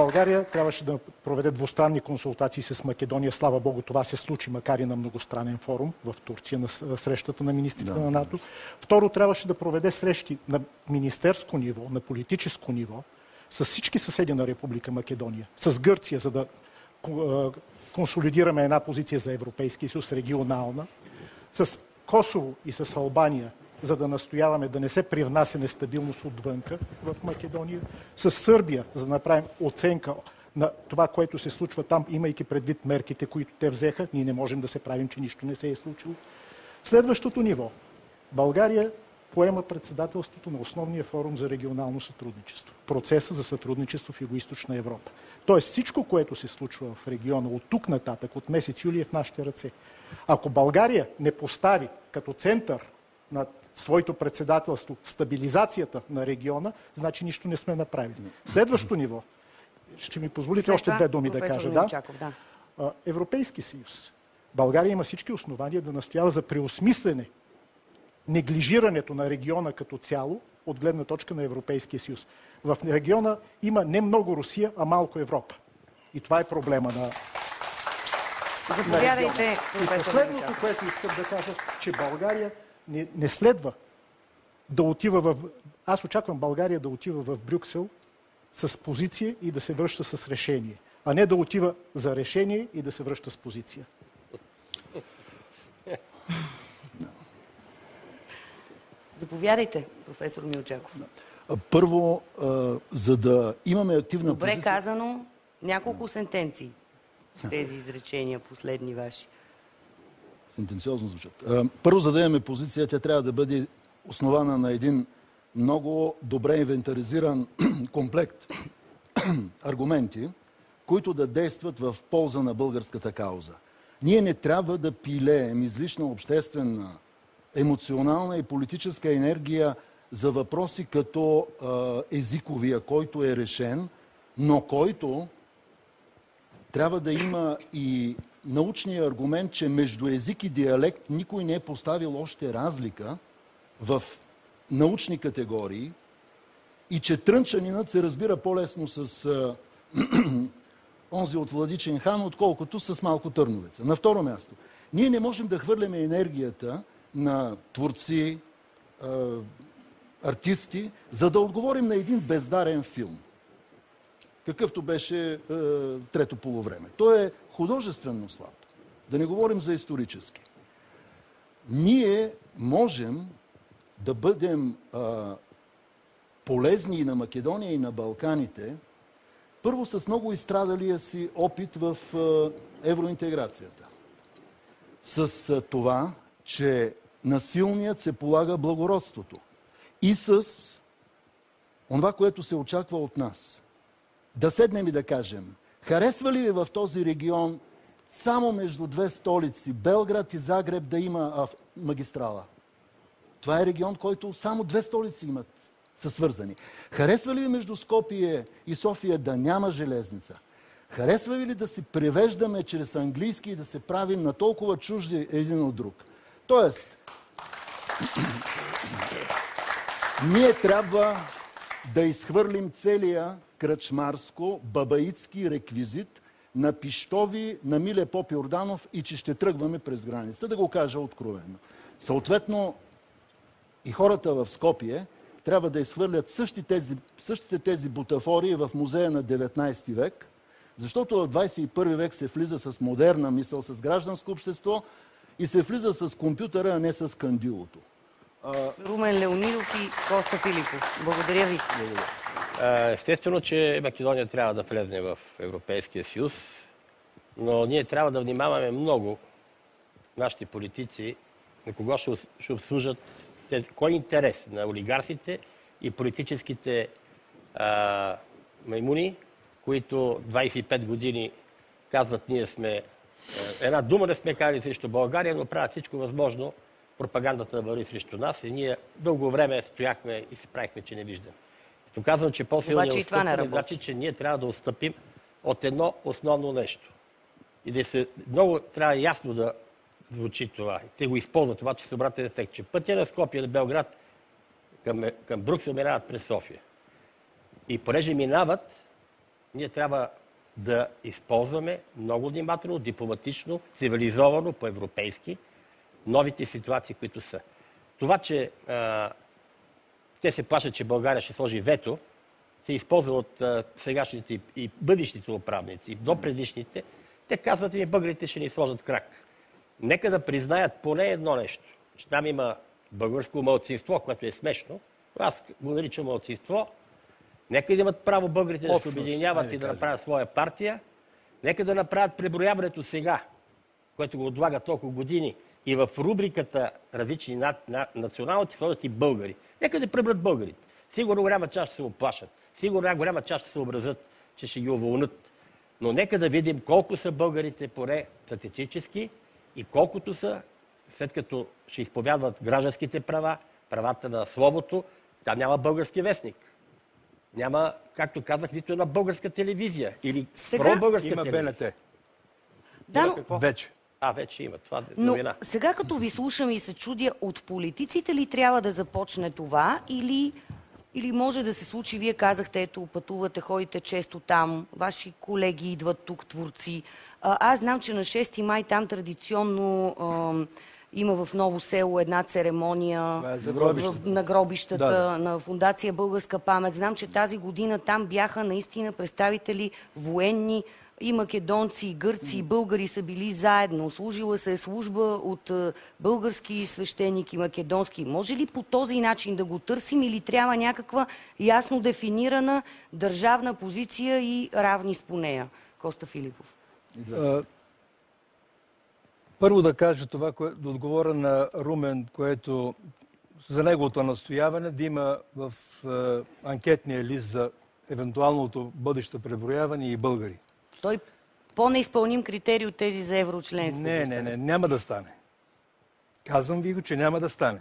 България трябваше да проведе двустранни консултации с Македония. Слава Богу, това се случи, макар и на многостранен форум в Турция, на срещата на министрите Да. на НАТО. Второ, трябваше да проведе срещи на министерско ниво, на политическо ниво, с всички съседи на Република Македония, с Гърция, за да консолидираме една позиция за Европейския съюз, регионална, с Косово и с Албания, за да настояваме да не се привнася нестабилност отвънка в Македония, с Сърбия, за да направим оценка на това, което се случва там, имайки предвид мерките, които те взеха. Ние не можем да се правим, че нищо не се е случило. Следващото ниво. България поема председателството на основния форум за регионално сътрудничество. Процеса за сътрудничество в Юго-Источна Европа. Тоест всичко, което се случва в региона от тук нататък, от месец юли е в нашите ръце. Ако България не постави като център на своето председателство стабилизацията на региона, значи нищо не сме направили. Следващото ниво. Ще ми позволите След още две думи да кажа. Да? Да. Европейски съюз. България има всички основания да настоява за преосмислене неглижирането на региона като цяло от гледна точка на Европейския съюз. В региона има не много Русия, а малко Европа. И това е проблема на, Заповядайте, И последното, което искам да кажа, че България не, не следва да отива в... Аз очаквам България да отива в Брюксел с позиция и да се връща с решение, а не да отива за решение и да се връща с позиция. Заповядайте, професор Милчаков. Първо, за да имаме активна Добре позиция... казано, няколко сентенции в тези изречения, последни ваши. Сентенциозно звучат. А, Първо, за да имаме позиция, тя трябва да бъде основана на един много добре инвентаризиран комплект аргументи, които да действат в полза на българската кауза. Ние не трябва да пилеем излишна обществена, емоционална и политическа енергия за въпроси като а, езиковия, който е решен, но който трябва да има и научния аргумент, че между език и диалект никой не е поставил още разлика в научни категории и че трънчанинът се разбира по-лесно с онзи от Владичен хан, отколкото с малко търновеца. На второ място, ние не можем да хвърляме енергията на творци, а, артисти, за да отговорим на един бездарен филм какъвто беше е, трето полувреме. Той е художествено слаб. Да не говорим за исторически. Ние можем да бъдем е, полезни и на Македония, и на Балканите, първо с много изстрадалия си опит в е, евроинтеграцията. С е, това, че на силният се полага благородството. И с това, което се очаква от нас – да седнем и да кажем, харесва ли ви в този регион само между две столици, Белград и Загреб, да има магистрала? Това е регион, който само две столици имат, са свързани. Харесва ли ви между Скопие и София да няма железница? Харесва ли да си превеждаме чрез английски и да се правим на толкова чужди един от друг? Тоест, ние трябва да изхвърлим целия кръчмарско-бабаитски реквизит на Пищови, на Миле Поп Йорданов и че ще тръгваме през границата, да го кажа откровено. Съответно, и хората в Скопие трябва да изхвърлят същите тези, същите тези бутафории в музея на 19 век, защото в 21 век се влиза с модерна мисъл, с гражданско общество и се влиза с компютъра, а не с кандилото. Румен Леонидов и Коста Филипов. Благодаря ви. Благодаря. Естествено, че Македония трябва да влезне в Европейския съюз, но ние трябва да внимаваме много нашите политици на кого ще, обслужат, кой е интерес на олигарсите и политическите маймуни, които 25 години казват, ние сме една дума не сме казали срещу България, но правят всичко възможно пропагандата да върви срещу нас и ние дълго време стояхме и се правихме, че не виждаме. Като казвам, че по-силният отстъпване, значи, че ние трябва да отстъпим от едно основно нещо. И да се, много трябва ясно да звучи това. Те го използват това, че се обратен ефект, че пътя на Скопия, на Белград към, към Брюксел минават през София. И понеже минават, ние трябва да използваме много внимателно, дипломатично, цивилизовано, по-европейски, новите ситуации, които са. Това, че а, те се плашат, че България ще сложи вето, се използва от сегашните и бъдещите управници, до предишните, Те казват и българите ще ни сложат крак. Нека да признаят поне едно нещо, че там има българско мълцинство, което е смешно. Аз го наричам мълцинство. Нека да имат право българите да се объединяват и да направят своя партия. Нека да направят преброяването сега, което го отлага толкова години. И в рубриката различни на, на, националности сложат и българи. Нека да пребрат българите. Сигурно голяма част ще се оплашат. Сигурно голяма част ще се образят, че ще ги уволнат. Но нека да видим колко са българите поне статистически и колкото са, след като ще изповядват гражданските права, правата на словото, там няма български вестник. Няма, както казах, нито една българска телевизия. Или Сега пробългарска Има телевизия. БНТ. Да, но? Вече. А, вече има. Това е но новина. сега като ви слушам и се чудя, от политиците ли трябва да започне това или, или може да се случи, вие казахте, ето, пътувате, ходите често там, ваши колеги идват тук, творци. А, аз знам, че на 6 май там традиционно ам, има в Ново село една церемония е за в, гробищата. на гробищата Да, да. на Фундация Българска памет. Знам, че тази година там бяха наистина представители военни, и македонци, и гърци, и българи са били заедно. Служила се е служба от е, български свещеники, македонски. Може ли по този начин да го търсим или трябва някаква ясно дефинирана държавна позиция и равни с по нея? Коста Филипов. А, Първо да кажа това, кое, да отговоря на Румен, което за неговото настояване да има в е, анкетния лист за евентуалното бъдещо преброяване и българи. Той по-неизпълним критерий от тези за еврочленство. Не, не, не, няма да стане. Казвам ви го, че няма да стане.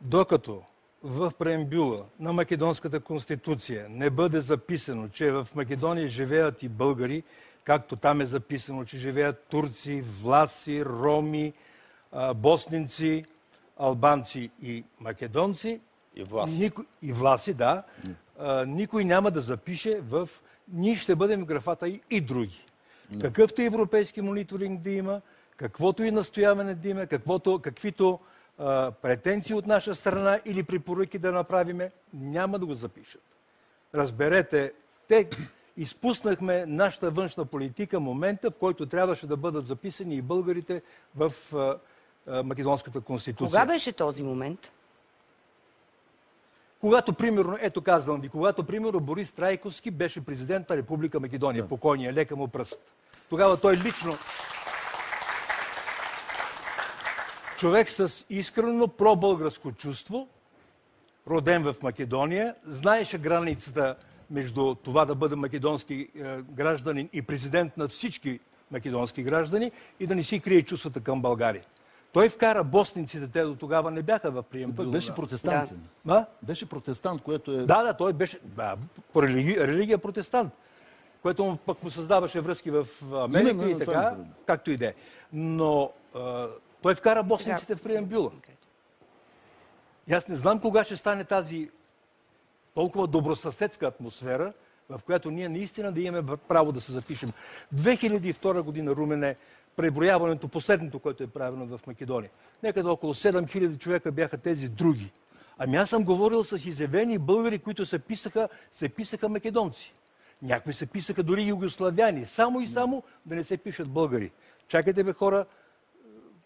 Докато в преамбюла на Македонската конституция не бъде записано, че в Македония живеят и българи, както там е записано, че живеят турци, власи, роми, боснинци, албанци и македонци, И власт. Никой, и власи, да. Никой няма да запише в... Ние ще бъдем в графата и, и други. Какъвто и европейски мониторинг да има, каквото и настояване да има, каквото, каквито а, претенции от наша страна или препоръки да направиме, няма да го запишат. Разберете, те изпуснахме нашата външна политика момента, в който трябваше да бъдат записани и българите в а, а, Македонската конституция. Кога беше този момент? Когато, примерно, ето казвам ви, когато, примерно, Борис Трайковски беше президент на Република Македония, покойния, лека му пръст. Тогава той лично, човек с искрено пробългарско чувство, роден в Македония, знаеше границата между това да бъде македонски е, гражданин и президент на всички македонски граждани и да не си крие чувствата към България. Той вкара боснинците, те до тогава не бяха в прием. Пък беше протестантен. А? Беше протестант, което е... Да, да, той беше да, по религия, религия протестант, което му, пък му създаваше връзки в Америка Именно, и така, ми както и да е. Но а, той вкара боснинците в преамбюла. И аз не знам кога ще стане тази толкова добросъседска атмосфера, в която ние наистина да имаме право да се запишем. 2002 година, Румене, преброяването, последното, което е правено в Македония. Некъде около 7000 човека бяха тези други. Ами аз съм говорил с изявени българи, които се писаха, се писаха македонци. Някои се писаха дори югославяни. Само и само да не се пишат българи. Чакайте бе хора,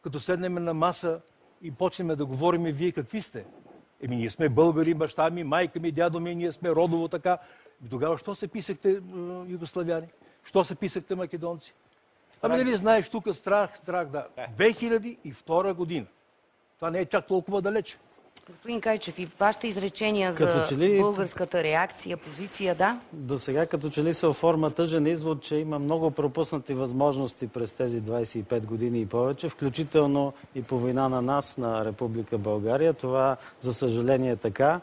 като седнем на маса и почнем да говорим, вие какви сте? Еми, ние сме българи, баща ми, майка ми, дядо ми, ние сме родово така. Тогава, що се писахте югославяни? Що се писахте македонци? Ами нали знаеш тук страх, страх, да. 2002 година. Това не е чак толкова далече. Господин Кайчев, и вашите изречения Като за ли- българската реакция, позиция, да? До сега като че ли се оформя тъжен извод, че има много пропуснати възможности през тези 25 години и повече, включително и по война на нас, на Република България. Това, за съжаление, е така.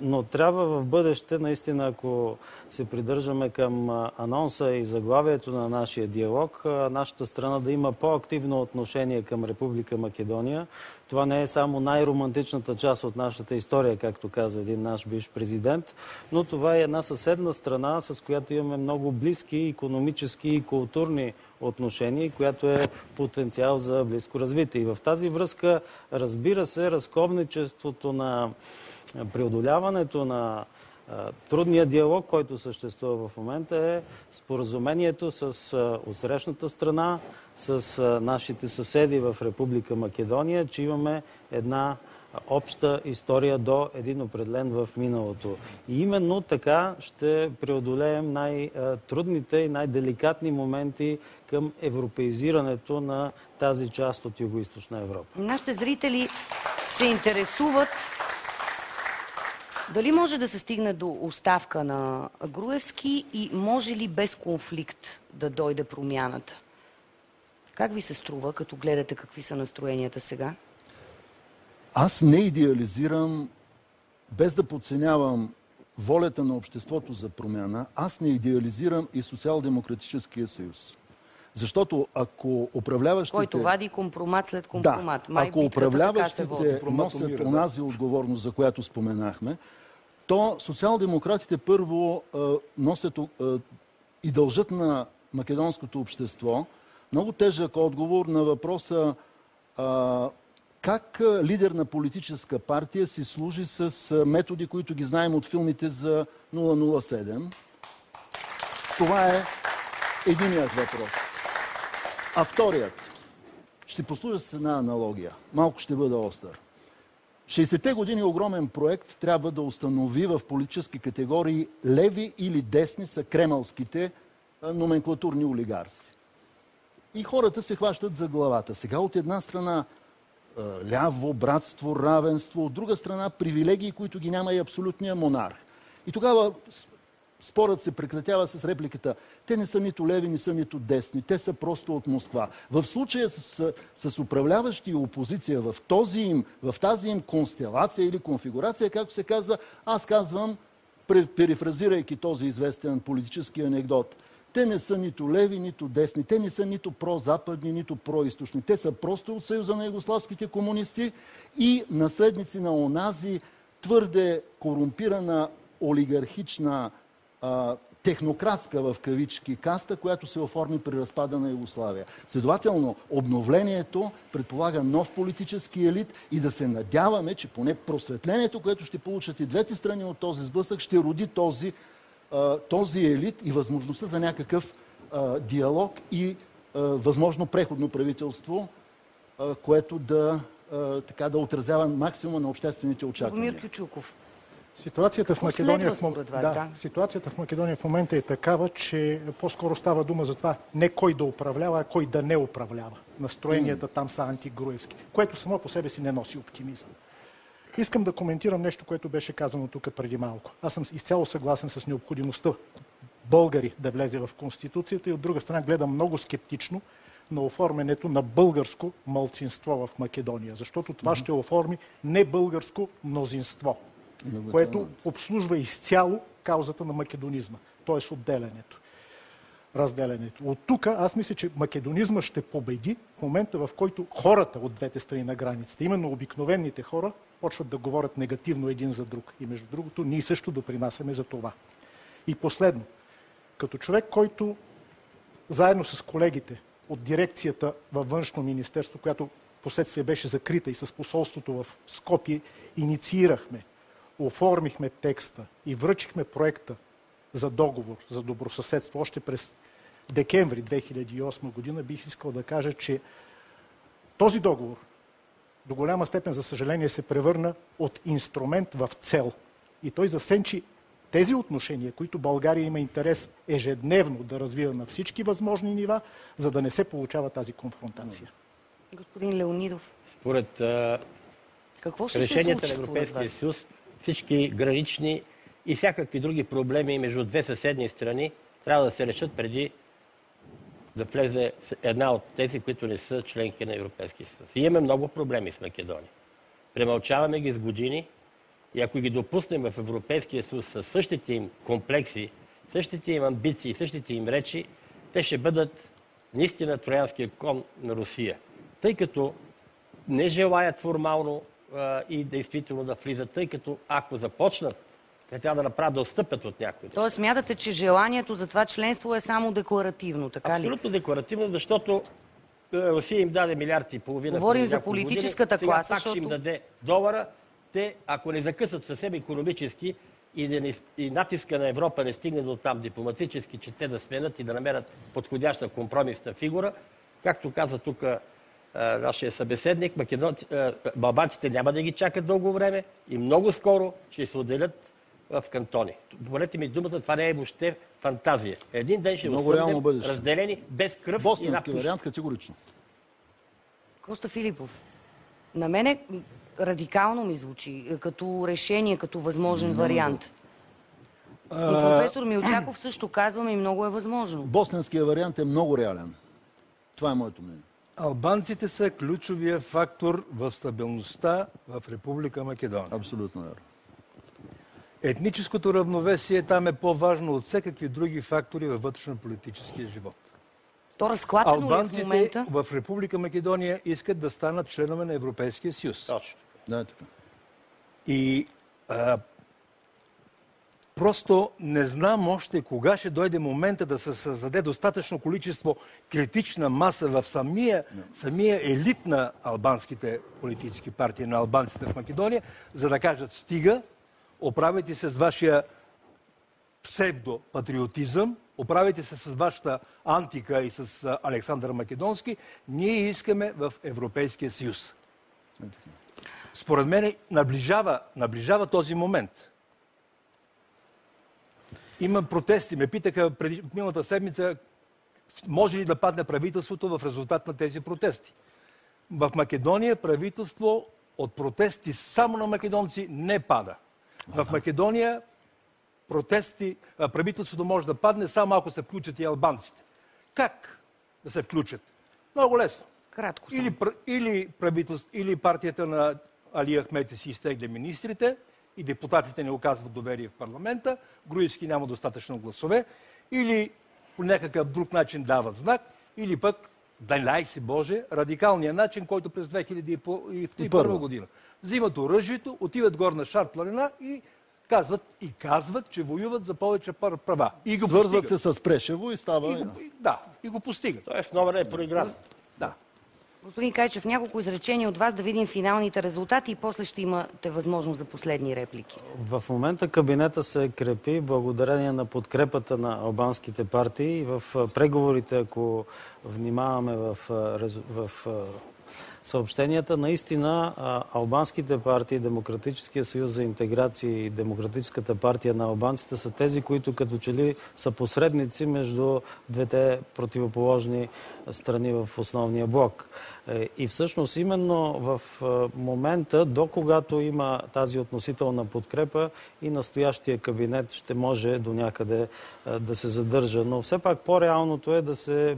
Но трябва в бъдеще, наистина, ако се придържаме към анонса и заглавието на нашия диалог, нашата страна да има по-активно отношение към Република Македония. Това не е само най-романтичната част от нашата история, както каза един наш бивш президент, но това е една съседна страна, с която имаме много близки економически и културни отношения, която е потенциал за близко развитие. И в тази връзка, разбира се, разковничеството на преодоляването на Трудният диалог, който съществува в момента е споразумението с отсрещната страна, с нашите съседи в Република Македония, че имаме една обща история до един определен в миналото. И именно така ще преодолеем най-трудните и най-деликатни моменти към европеизирането на тази част от Юго-Источна Европа. Нашите зрители се интересуват дали може да се стигне до оставка на Груевски и може ли без конфликт да дойде промяната? Как ви се струва, като гледате какви са настроенията сега? Аз не идеализирам, без да подценявам волята на обществото за промяна, аз не идеализирам и Социал-демократическия съюз. Защото ако управляващите... Който вади компромат след компромат. Да, Май ако управляващите носят онази отговорност, за която споменахме, то социал-демократите първо а, носят а, и дължат на македонското общество много тежък отговор на въпроса а, как лидер на политическа партия си служи с методи, които ги знаем от филмите за 007. Това е единият въпрос. А вторият. Ще послужа с една аналогия. Малко ще бъда остър. 60-те години огромен проект трябва да установи в политически категории леви или десни са кремълските номенклатурни олигарси. И хората се хващат за главата. Сега от една страна ляво, братство, равенство, от друга страна привилегии, които ги няма и абсолютния монарх. И тогава спорът се прекратява с репликата. Те не са нито леви, не са нито десни. Те са просто от Москва. В случая с, с управляващи опозиция в, този им, в тази им констелация или конфигурация, както се казва, аз казвам, перифразирайки този известен политически анекдот, те не са нито леви, нито десни. Те не са нито прозападни, нито произточни. Те са просто от Съюза на югославските комунисти и наследници на онази твърде корумпирана олигархична а, технократска в кавички каста, която се оформи при разпада на Югославия. Следователно, обновлението предполага нов политически елит и да се надяваме, че поне просветлението, което ще получат и двете страни от този сблъсък, ще роди този, този елит и възможността за някакъв диалог и възможно преходно правителство, което да, така, да отразява максимума на обществените очаквания. Богомир Кючуков. Ситуацията в, Македония в, вас, да, да. ситуацията в Македония в момента е такава, че по-скоро става дума за това не кой да управлява, а кой да не управлява. Настроенията mm. там са антигруевски, което само по себе си не носи оптимизъм. Искам да коментирам нещо, което беше казано тук преди малко. Аз съм изцяло съгласен с необходимостта българи да влезе в Конституцията и от друга страна гледам много скептично на оформянето на българско мълцинство в Македония, защото това ще оформи не българско мнозинство което обслужва изцяло каузата на македонизма, т.е. отделянето, разделянето. От тук аз мисля, че македонизма ще победи в момента, в който хората от двете страни на границата, именно обикновените хора, почват да говорят негативно един за друг. И между другото, ние също допринасяме за това. И последно, като човек, който заедно с колегите от дирекцията във външно министерство, която последствие беше закрита и с посолството в Скопие, инициирахме оформихме текста и връчихме проекта за договор за добросъседство още през декември 2008 година, бих искал да кажа, че този договор до голяма степен, за съжаление, се превърна от инструмент в цел. И той засенчи тези отношения, които България има интерес ежедневно да развива на всички възможни нива, за да не се получава тази конфронтация. Господин Леонидов. Според Какво ще решенията на Европейския съюз, всички гранични и всякакви други проблеми между две съседни страни трябва да се решат преди да влезе една от тези, които не са членки на Европейския съюз. И имаме много проблеми с Македония. Премълчаваме ги с години и ако ги допуснем в Европейския съюз с същите им комплекси, същите им амбиции, същите им речи, те ще бъдат наистина троянския кон на Русия. Тъй като не желаят формално и действително да влизат, тъй като ако започнат, те трябва да направят да отстъпят от някои. Тоест смятате, че желанието за това членство е само декларативно, така Абсолютно ли? Абсолютно декларативно, защото Русия им даде милиард и половина. Говорим за политическата години. класа, Сега пак защото... ще им даде долара. Те, ако не закъсат със себе економически и, да не, и натиска на Европа не стигне до там дипломатически, че те да сменят и да намерят подходяща компромисна фигура, както каза тук нашия събеседник, македонци, балбанците няма да ги чакат дълго време и много скоро ще се отделят в кантони. Добрете ми думата, това не е въобще фантазия. Един ден ще Много реално бъдем разделени без кръв и напуш. вариант категорично. Коста Филипов, на мене радикално ми звучи е, като решение, като възможен много вариант. Но професор Милчаков също казваме и много е възможно. Босненския вариант е много реален. Това е моето мнение. Албанците са ключовия фактор в стабилността в Република Македония. Абсолютно верно. Етническото равновесие там е по-важно от всякакви други фактори във вътрешно-политическия живот. То разклатено Албанците в момента? в Република Македония искат да станат членове на Европейския съюз. Точно. Да, е така. И а, просто не знам още кога ще дойде момента да се създаде достатъчно количество критична маса в самия, самия елит на албанските политически партии, на албанците в Македония, за да кажат стига, оправите се с вашия псевдопатриотизъм, оправите се с вашата антика и с Александър Македонски, ние искаме в Европейския съюз. Според мен наближава, наближава този момент. Има протести. Ме питаха преди миналата седмица, може ли да падне правителството в резултат на тези протести. В Македония правителство от протести само на македонци не пада. В Македония протести, правителството може да падне само ако се включат и албанците. Как да се включат? Много лесно. Кратко или, или, правителство, или партията на Али Ахмети си изтегля министрите и депутатите не оказват доверие в парламента, Груиски няма достатъчно гласове, или по някакъв друг начин дават знак, или пък, дай си Боже, радикалният начин, който през 2001 година. Взимат оръжието, отиват гор на Шар планина и казват, и казват, че воюват за повече права. И го Свързват постигат. се с Прешево и става... И го, да, и го постигат. Тоест номер е проигран. Да. Господин Кайчев, няколко изречения от вас да видим финалните резултати и после ще имате възможност за последни реплики. В момента кабинета се крепи благодарение на подкрепата на албанските партии. В преговорите, ако внимаваме в, в, в съобщенията. Наистина албанските партии, Демократическия съюз за интеграция и Демократическата партия на албанците са тези, които като че ли са посредници между двете противоположни страни в основния блок. Е, и всъщност именно в момента, до когато има тази относителна подкрепа и настоящия кабинет ще може до някъде да се задържа. Но все пак по-реалното е да се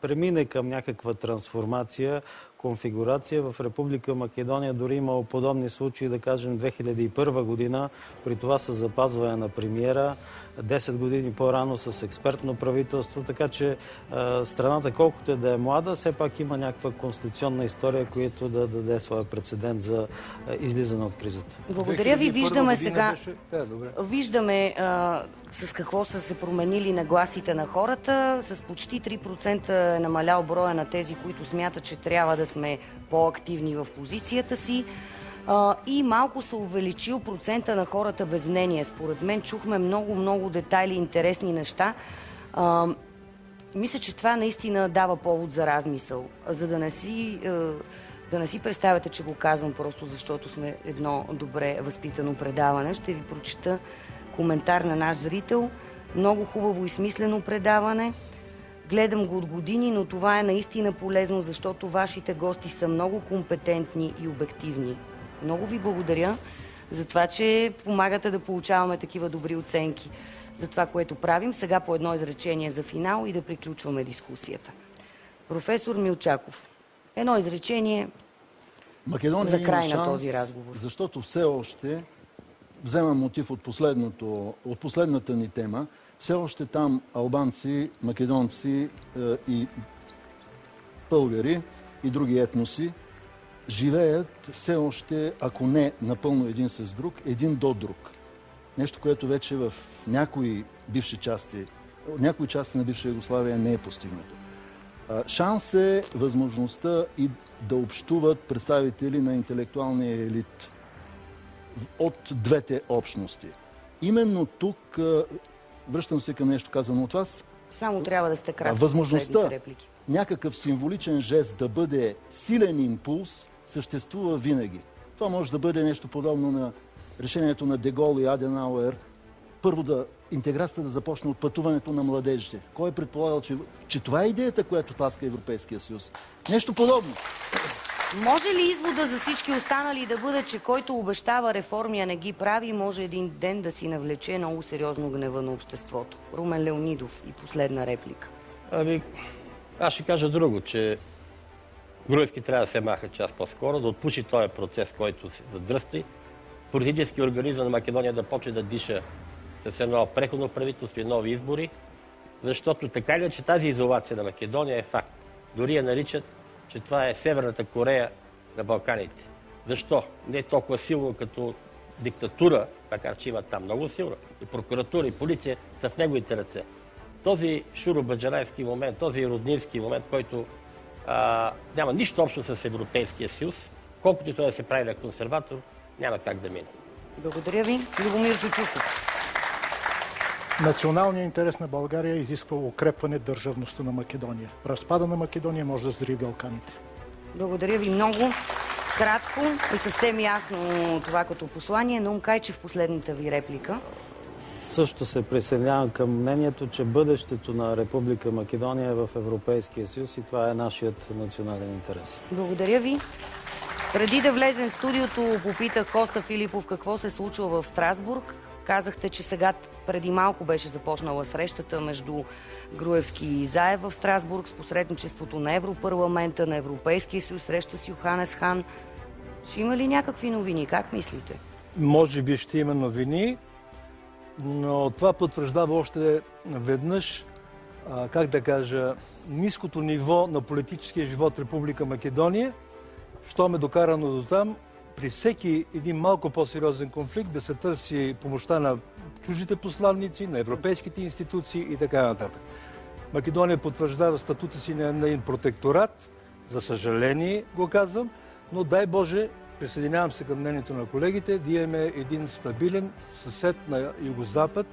премине към някаква трансформация, конфигурация. В Република Македония дори имало подобни случаи, да кажем 2001 година, при това с запазване на премиера, 10 години по-рано с експертно правителство, така че страната, колкото е да е млада, все пак има някаква конституционна история, която да даде своя прецедент за излизане от кризата. Благодаря ви. Виждаме сега. Беше... виждаме а, с какво са се променили нагласите на хората. С почти 3% е намалял броя на тези, които смятат, че трябва да сме по-активни в позицията си и малко се увеличил процента на хората без мнение. Според мен чухме много-много детайли, интересни неща. Мисля, че това наистина дава повод за размисъл. За да не си, да не си представяте, че го казвам просто защото сме едно добре възпитано предаване, ще ви прочита коментар на наш зрител. Много хубаво и смислено предаване. Гледам го от години, но това е наистина полезно, защото вашите гости са много компетентни и обективни. Много ви благодаря за това, че помагате да получаваме такива добри оценки за това, което правим. Сега по едно изречение за финал и да приключваме дискусията. Професор Милчаков, едно изречение Македония за край на този разговор. Защото все още, вземам мотив от, от последната ни тема, все още там албанци, македонци е, и българи и други етноси живеят все още, ако не напълно един с друг, един до друг. Нещо, което вече в някои бивши части, някои части на бивша Югославия не е постигнато. Шанс е възможността и да общуват представители на интелектуалния елит от двете общности. именно тук, връщам се към нещо казано от вас, само трябва да сте кратки. Възможността някакъв символичен жест да бъде силен импулс съществува винаги. Това може да бъде нещо подобно на решението на Дегол и Аденауер първо да интеграцията да започне от пътуването на младежите. Кой е предполагал, че, че това е идеята, която таска Европейския съюз? Нещо подобно. Може ли извода за всички останали да бъде, че който обещава реформи, а не ги прави, може един ден да си навлече много сериозно гнева на обществото? Румен Леонидов и последна реплика. Ами, аз ще кажа друго, че Груевски трябва да се маха час по-скоро, да отпуши този процес, който се задръсти. Политически организъм на Македония да почне да диша с едно преходно правителство и нови избори, защото така или че тази изолация на Македония е факт. Дори я наричат, че това е Северната Корея на Балканите. Защо? Не е толкова силно като диктатура, макар че има там много силна, и прокуратура, и полиция са в неговите ръце. Този шуробаджарайски момент, този роднински момент, който а, няма нищо общо с Европейския съюз, колкото и той да се прави на консерватор, няма как да мине. Благодаря ви. Любомир Чучуков. Националният интерес на България изисква укрепване държавността на Македония. Разпада на Македония може да зри Балканите. Благодаря ви много. Кратко и съвсем ясно това като послание. Наум Кайчев, последната ви реплика. Също се присъединявам към мнението, че бъдещето на Република Македония е в Европейския съюз и това е нашият национален интерес. Благодаря ви. Преди да влезем в студиото, попитах Коста Филипов какво се случва в Страсбург. Казахте, че сега преди малко беше започнала срещата между Груевски и Заев в Страсбург с посредничеството на Европарламента, на Европейския съюз, среща с Йоханес Хан. Ще има ли някакви новини? Как мислите? Може би ще има новини, но това потвърждава още веднъж, как да кажа, ниското ниво на политическия живот в Република Македония, що ме докарано до там, при всеки един малко по-сериозен конфликт да се търси помощта на чужите посланници, на европейските институции и така нататък. Македония потвърждава статута си на един протекторат, за съжаление го казвам, но дай Боже, присъединявам се към мнението на колегите, да имаме един стабилен съсед на югозапад,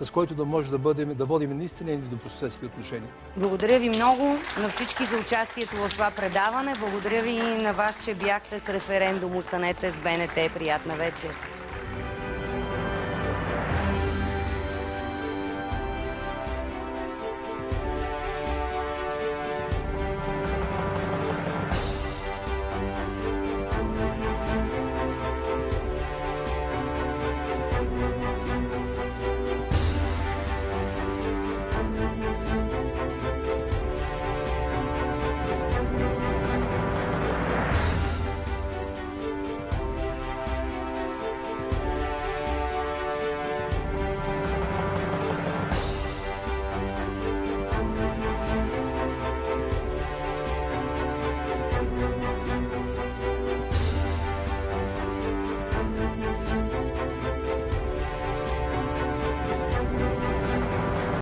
с който да може да, бъдем, да водим наистина и добросъседски отношения. Благодаря ви много на всички за участието в това предаване. Благодаря ви и на вас, че бяхте с референдум. Останете с БНТ. Приятна вечер.